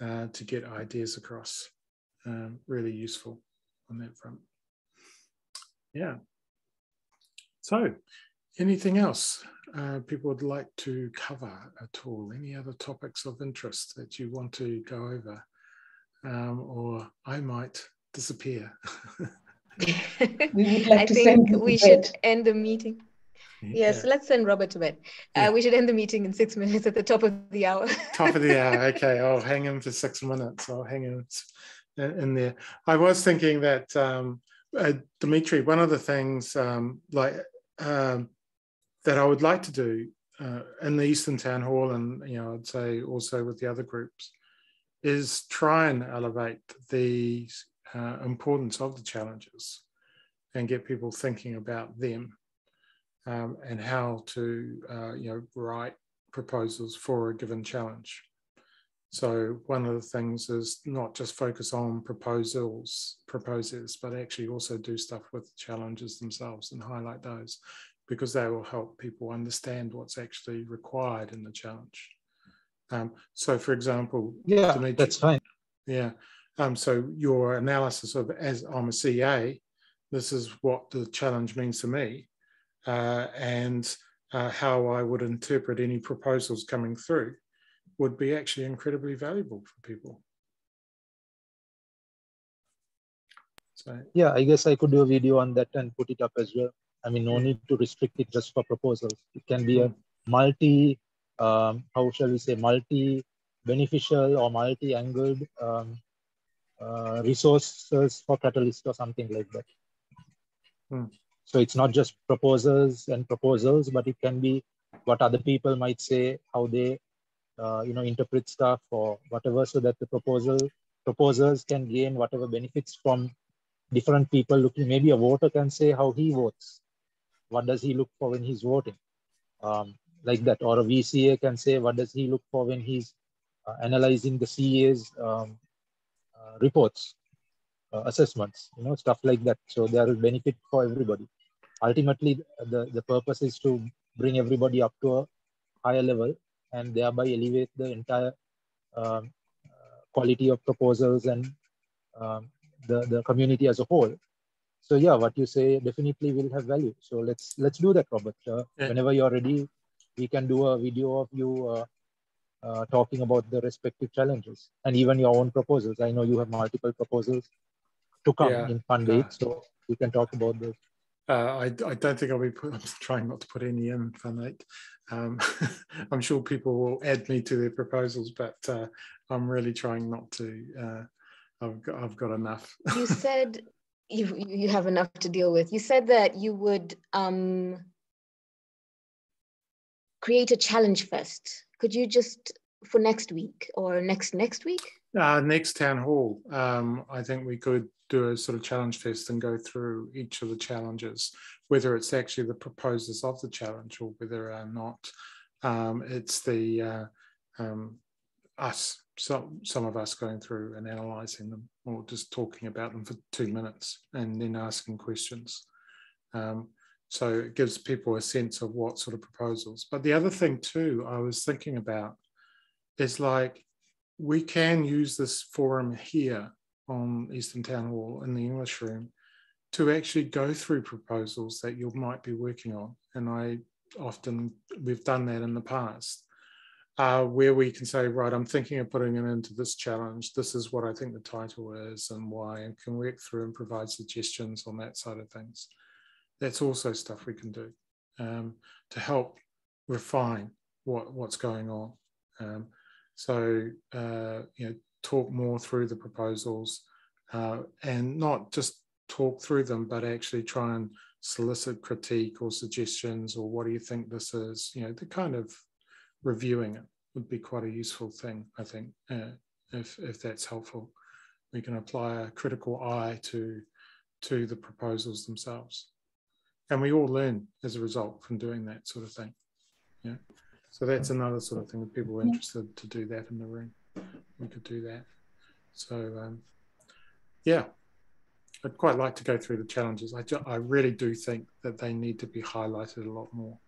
uh, to get ideas across. Um, really useful on that front. Yeah. So, anything else uh, people would like to cover at all? Any other topics of interest that you want to go over? Um, or I might disappear. we would like I think we should end the meeting. Yes, yeah. let's send Robert to bed. Uh, we should end the meeting in six minutes at the top of the hour. top of the hour. Okay, I'll hang him for six minutes. I'll hang him in there. I was thinking that um, uh, Dimitri, one of the things um, like um, that I would like to do uh, in the Eastern Town Hall, and you know, I'd say also with the other groups, is try and elevate the uh, importance of the challenges and get people thinking about them um, and how to uh, you know write proposals for a given challenge. So one of the things is not just focus on proposals, proposals, but actually also do stuff with challenges themselves and highlight those because they will help people understand what's actually required in the challenge. Um, so for example, yeah, Dimitri, that's fine. Yeah. Um, so your analysis of as I'm a CA, this is what the challenge means to me uh, and uh, how I would interpret any proposals coming through would be actually incredibly valuable for people. So yeah, I guess I could do a video on that and put it up as well. I mean, no need to restrict it just for proposals. It can be a multi, um, how shall we say, multi beneficial or multi-angled um, uh, resources for Catalyst or something like that. Hmm. So it's not just proposals and proposals, but it can be what other people might say, how they uh, you know, interpret stuff or whatever, so that the proposal proposers can gain whatever benefits from different people looking. Maybe a voter can say how he votes. What does he look for when he's voting? Um, like that. Or a VCA can say what does he look for when he's uh, analyzing the CA's um, uh, reports, uh, assessments, you know, stuff like that. So there is benefit for everybody. Ultimately, the, the purpose is to bring everybody up to a higher level and thereby elevate the entire um, quality of proposals and um, the, the community as a whole. So yeah, what you say definitely will have value. So let's let's do that, Robert. Uh, yeah. Whenever you're ready, we can do a video of you uh, uh, talking about the respective challenges and even your own proposals. I know you have multiple proposals to come yeah. in Fund 8, so we can talk about those. Uh, I, I, don't think I'll be put, I'm trying not to put any in Fund 8. Um, I'm sure people will add me to their proposals, but uh, I'm really trying not to. Uh, I've got, I've got enough. you said you, you have enough to deal with. You said that you would um, create a challenge fest. Could you just for next week or next next week? Uh, next town hall, um, I think we could do a sort of challenge fest and go through each of the challenges, whether it's actually the proposers of the challenge or whether or not um, it's the uh, um, us, some, some of us going through and analysing them or just talking about them for two minutes and then asking questions. Um, so it gives people a sense of what sort of proposals. But the other thing too, I was thinking about is like we can use this forum here on Eastern Town Hall in the English room to actually go through proposals that you might be working on. And I often, we've done that in the past, uh, where we can say, right, I'm thinking of putting it into this challenge. This is what I think the title is and why, and can work through and provide suggestions on that side of things. That's also stuff we can do um, to help refine what, what's going on. Um, so, uh, you know, talk more through the proposals uh, and not just talk through them, but actually try and solicit critique or suggestions or what do you think this is? You know, the kind of reviewing it would be quite a useful thing, I think, uh, if, if that's helpful. We can apply a critical eye to, to the proposals themselves. And we all learn as a result from doing that sort of thing. Yeah. So that's another sort of thing if people are interested to do that in the room we could do that. So um, yeah, I'd quite like to go through the challenges. I, I really do think that they need to be highlighted a lot more,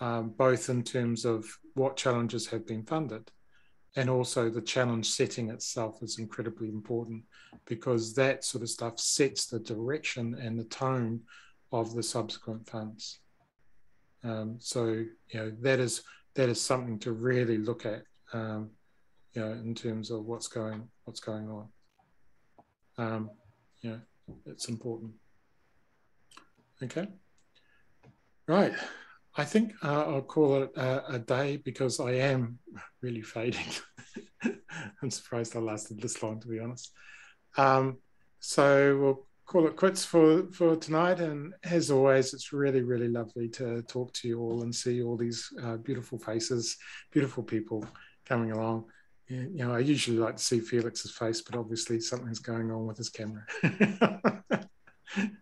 um, both in terms of what challenges have been funded and also the challenge setting itself is incredibly important because that sort of stuff sets the direction and the tone of the subsequent funds. Um, so you know that is that is something to really look at um, you know, in terms of what's going what's going on. Um, you know, it's important. Okay, right. I think uh, I'll call it a, a, day because I am really fading. I'm surprised I lasted this long, to be honest. Um, so we'll call it quits for for tonight. And as always, it's really really lovely to talk to you all and see all these uh, beautiful faces, beautiful people coming along. You know, I usually like to see Felix's face, but obviously something's going on with his camera.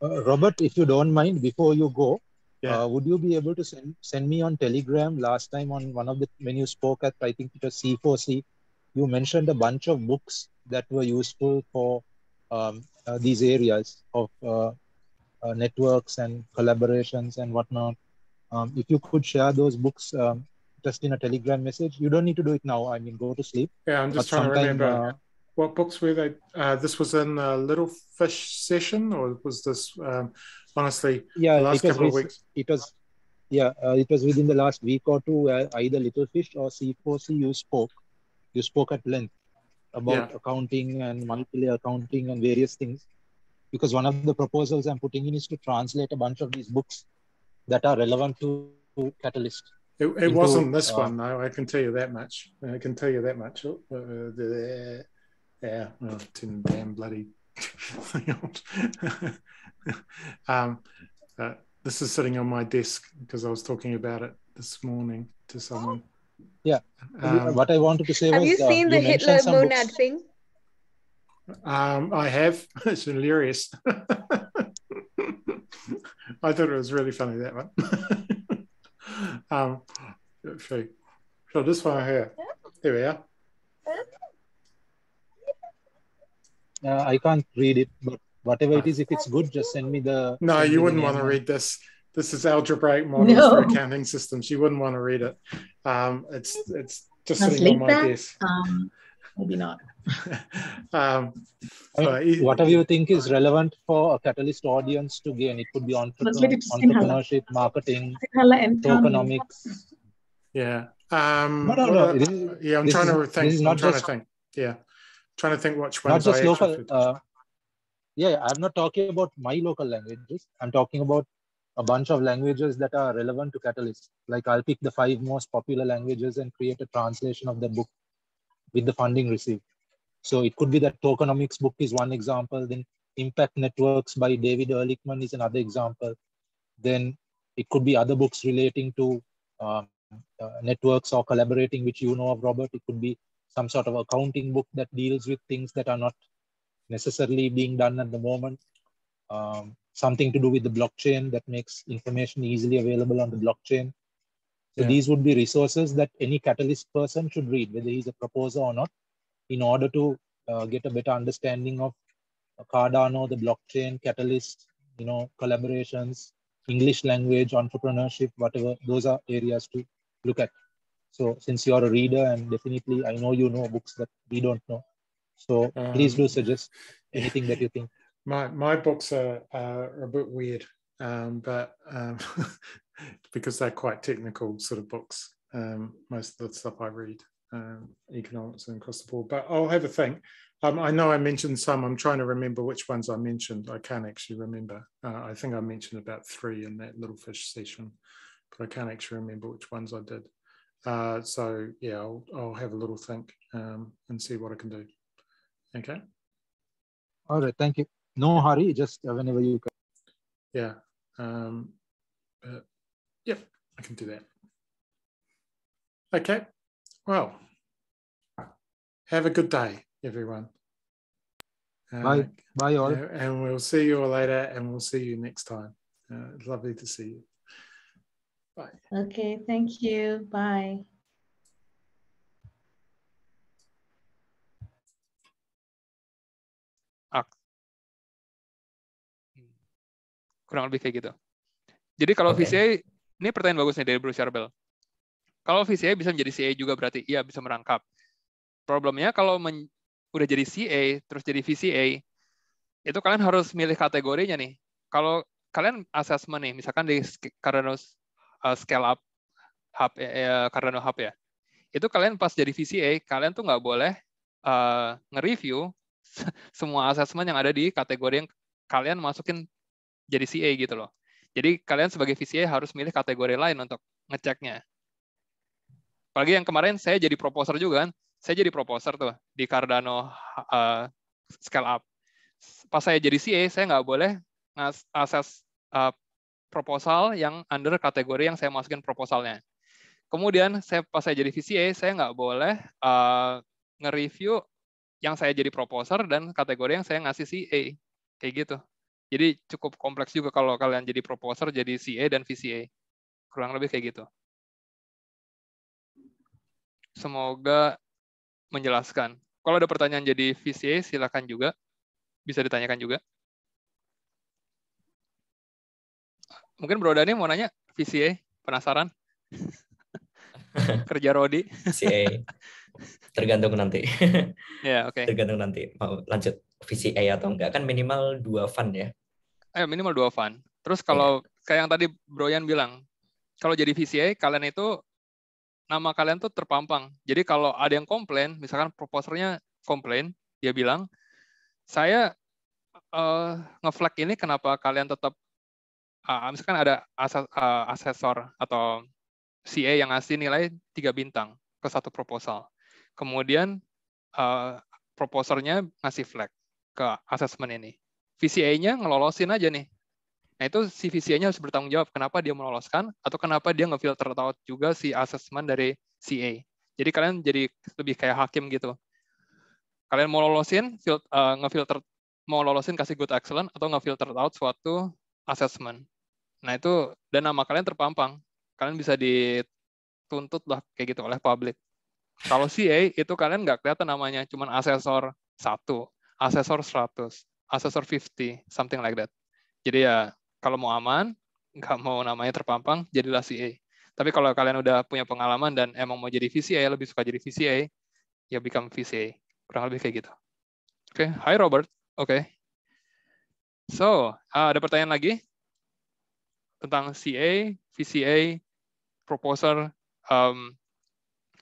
uh, Robert, if you don't mind, before you go, Yeah. uh, would you be able to send, send me on Telegram last time on one of the when you spoke at I think it was C4C, you mentioned a bunch of books that were useful for um, uh, these areas of uh, uh, networks and collaborations and whatnot. Um, if you could share those books um, just in a Telegram message, you don't need to do it now. I mean, go to sleep. yeah, I'm just but trying to remember uh, what books were they. Uh, this was in a Little Fish session, or was this um, honestly yeah, last it was couple of weeks? it was yeah uh, it was within the last week or two where either little fish or c4c you spoke you spoke at length about Yeah. accounting and multi-layer accounting and various things because one of the proposals i'm putting in is to translate a bunch of these books that are relevant to, to catalyst It, it into, wasn't this uh, one though. I can tell you that much. I can tell you that much. Oh, uh, the, yeah, oh, damn bloody. um, uh, this is sitting on my desk because I was talking about it this morning to someone. Yeah. Um, what i wanted to say Have was you uh, seen the mentioned Hitler monad books. thing? um, I have. It's hilarious. I thought it was really funny that one. um, so, so this one here. There we are. Uh, i can't read it but whatever it is if it's good just send me the No, you wouldn't want to read this. This is algebraic models for accounting systems. You wouldn't want to read it. Um, it's it's just sitting on my that? desk. Um, maybe not. um, I mean, so whatever you think is relevant for a catalyst audience to gain it could be Translate entrepreneur, it to Sinhala. entrepreneurship marketing Sinhala and Tamil. tokenomics yeah. Um, No, no, no, are- yeah, I'm trying is- to think. this is I'm not trying just- to think. Yeah, trying to think which ones not just I local uh, yeah i'm not talking about my local languages. I'm talking about a bunch of languages that are relevant to catalyst. Like i'll pick the five most popular languages and create a translation of the book with the funding received. So it could be that tokenomics book is one example then impact networks by david ehrlichman is another example. Then it could be other books relating to um, uh, networks or collaborating which you know of robert. It could be some sort of accounting book that deals with things that are not necessarily being done at the moment. Um, something to do with the blockchain that makes information easily available on the blockchain. So Yeah. these would be resources that any catalyst person should read, whether he's a proposer or not, in order to uh, get a better understanding of Cardano, the blockchain, catalyst, you know, collaborations, English language, entrepreneurship, whatever. Those are areas to look at. So since you're a reader and definitely I know you know books that we don't know. So please do Um, suggest anything that you think. My my books are, are a bit weird, um, but um, because they're quite technical sort of books. Um, most of the stuff I read, um, economics and across the board. But I'll have a think. Um, I know I mentioned some. I'm trying to remember which ones I mentioned. I can't actually remember. Uh, I think I mentioned about three in that little fish session, but I can't actually remember which ones I did. Uh, so yeah, I'll, I'll have a little think um, and see what I can do. Okay. All right, thank you. No hurry, just uh, whenever you can. yeah um but yep i can do that okay well have a good day everyone Uh, Bye. Bye all. and- and we'll see you all later and we'll see you next time uh, lovely to see you bye Okay, thank you. Bye. kurang lebih kayak gitu. Jadi kalau Oke. VCA, ini pertanyaan bagus nih dari Bruce Charbel. Kalau VCA bisa menjadi CA juga berarti iya bisa merangkap. Problemnya kalau men- udah jadi CA terus jadi VCA, itu kalian harus milih kategorinya nih. Kalau kalian assessment nih, misalkan di Cardano uh, Scale Up Hub, ya, Cardano Hub ya, itu kalian pas jadi VCA, kalian tuh nggak boleh uh, nge-review semua assessment yang ada di kategori yang kalian masukin jadi CA gitu loh. Jadi kalian sebagai VCA harus milih kategori lain untuk ngeceknya. Apalagi yang kemarin saya jadi proposer juga kan. Saya jadi proposer tuh di Cardano uh, Scale Up. pas saya jadi CA, saya nggak boleh akses uh, proposal yang under kategori yang saya masukin proposalnya. Kemudian saya pas saya jadi VCA, saya nggak boleh uh, nge-review yang saya jadi proposer dan kategori yang saya ngasih CA. Kayak gitu. Jadi cukup kompleks juga kalau kalian jadi proposer, jadi CA dan VCA. Kurang lebih kayak gitu. Semoga menjelaskan. Kalau ada pertanyaan jadi VCA, silakan juga. Bisa ditanyakan juga. Mungkin Bro Dani mau nanya VCA, penasaran? Kerja Rodi. VCA. Tergantung nanti. Ya, yeah, oke. Okay. Tergantung nanti mau lanjut VCA atau enggak. Kan minimal dua fund ya. Eh, minimal dua fund. Terus kalau yeah. kayak yang tadi Broyan bilang, kalau jadi VCA, kalian itu nama kalian tuh terpampang. Jadi kalau ada yang komplain, misalkan proposernya komplain, dia bilang, saya uh, ngeflag ini kenapa kalian tetap uh, misalkan ada ases, uh, asesor atau CA yang ngasih nilai tiga bintang ke satu proposal. Kemudian uh, proposernya ngasih flag ke asesmen ini. VCA-nya ngelolosin aja nih. Nah itu si VCA-nya harus bertanggung jawab kenapa dia meloloskan atau kenapa dia ngefilter out juga si asesmen dari CA. Jadi kalian jadi lebih kayak hakim gitu. Kalian mau lolosin, uh, ngefilter mau lolosin kasih good excellent atau ngefilter out suatu assessment. Nah itu dan nama kalian terpampang. Kalian bisa dituntut lah kayak gitu oleh publik. Kalau CA itu kalian nggak kelihatan namanya, cuman asesor satu, asesor 100, asesor 50, something like that. Jadi ya kalau mau aman, nggak mau namanya terpampang, jadilah CA. Tapi kalau kalian udah punya pengalaman dan emang mau jadi VCA, lebih suka jadi VCA, ya become VCA. Kurang lebih kayak gitu. Oke, okay. hi Robert. Oke. Okay. So, uh, ada pertanyaan lagi? Tentang CA, VCA, proposer, um,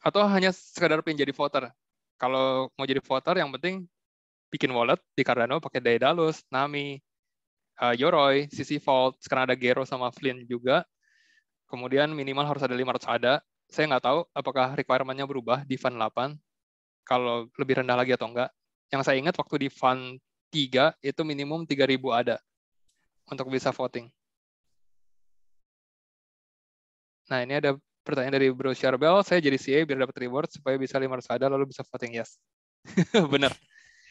atau hanya sekadar pengen jadi voter. Kalau mau jadi voter, yang penting bikin wallet di Cardano pakai Daedalus, Nami, uh, Yoroi, CC Vault, sekarang ada Gero sama Flynn juga. Kemudian minimal harus ada 500 ada. Saya nggak tahu apakah requirement-nya berubah di Fund 8, kalau lebih rendah lagi atau enggak. Yang saya ingat waktu di Fund 3 itu minimum 3000 ada untuk bisa voting. Nah, ini ada pertanyaan dari Bro Charbel, saya jadi CA biar dapat reward supaya bisa 500 ada lalu bisa voting yes. Bener.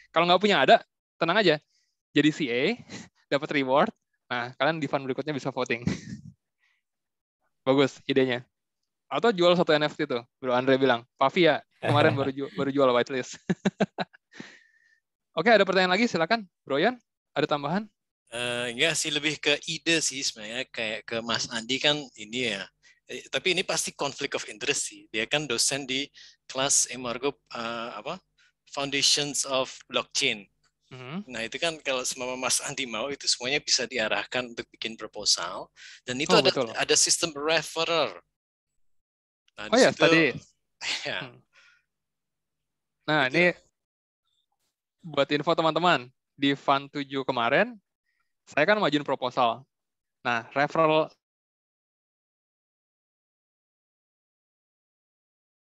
Kalau nggak punya ada, tenang aja. Jadi CA, dapat reward, nah kalian di fund berikutnya bisa voting. Bagus idenya. Atau jual satu NFT tuh, Bro Andre bilang. Pavi ya, kemarin baru jual, baru jual whitelist. Oke, ada pertanyaan lagi, silakan. Bro Yan, ada tambahan? Uh, enggak sih, lebih ke ide sih sebenarnya. Kayak ke Mas Andi kan ini ya, eh, tapi ini pasti konflik of interest sih. Dia kan dosen di kelas Emargo uh, apa Foundations of Blockchain. Mm-hmm. Nah itu kan kalau semua Mas Andi mau itu semuanya bisa diarahkan untuk bikin proposal dan itu oh, ada betul. ada sistem referrer. Nah, oh ya tadi. ya. Hmm. Nah itu. ini buat info teman-teman di Fund 7 kemarin saya kan majuin proposal. Nah referral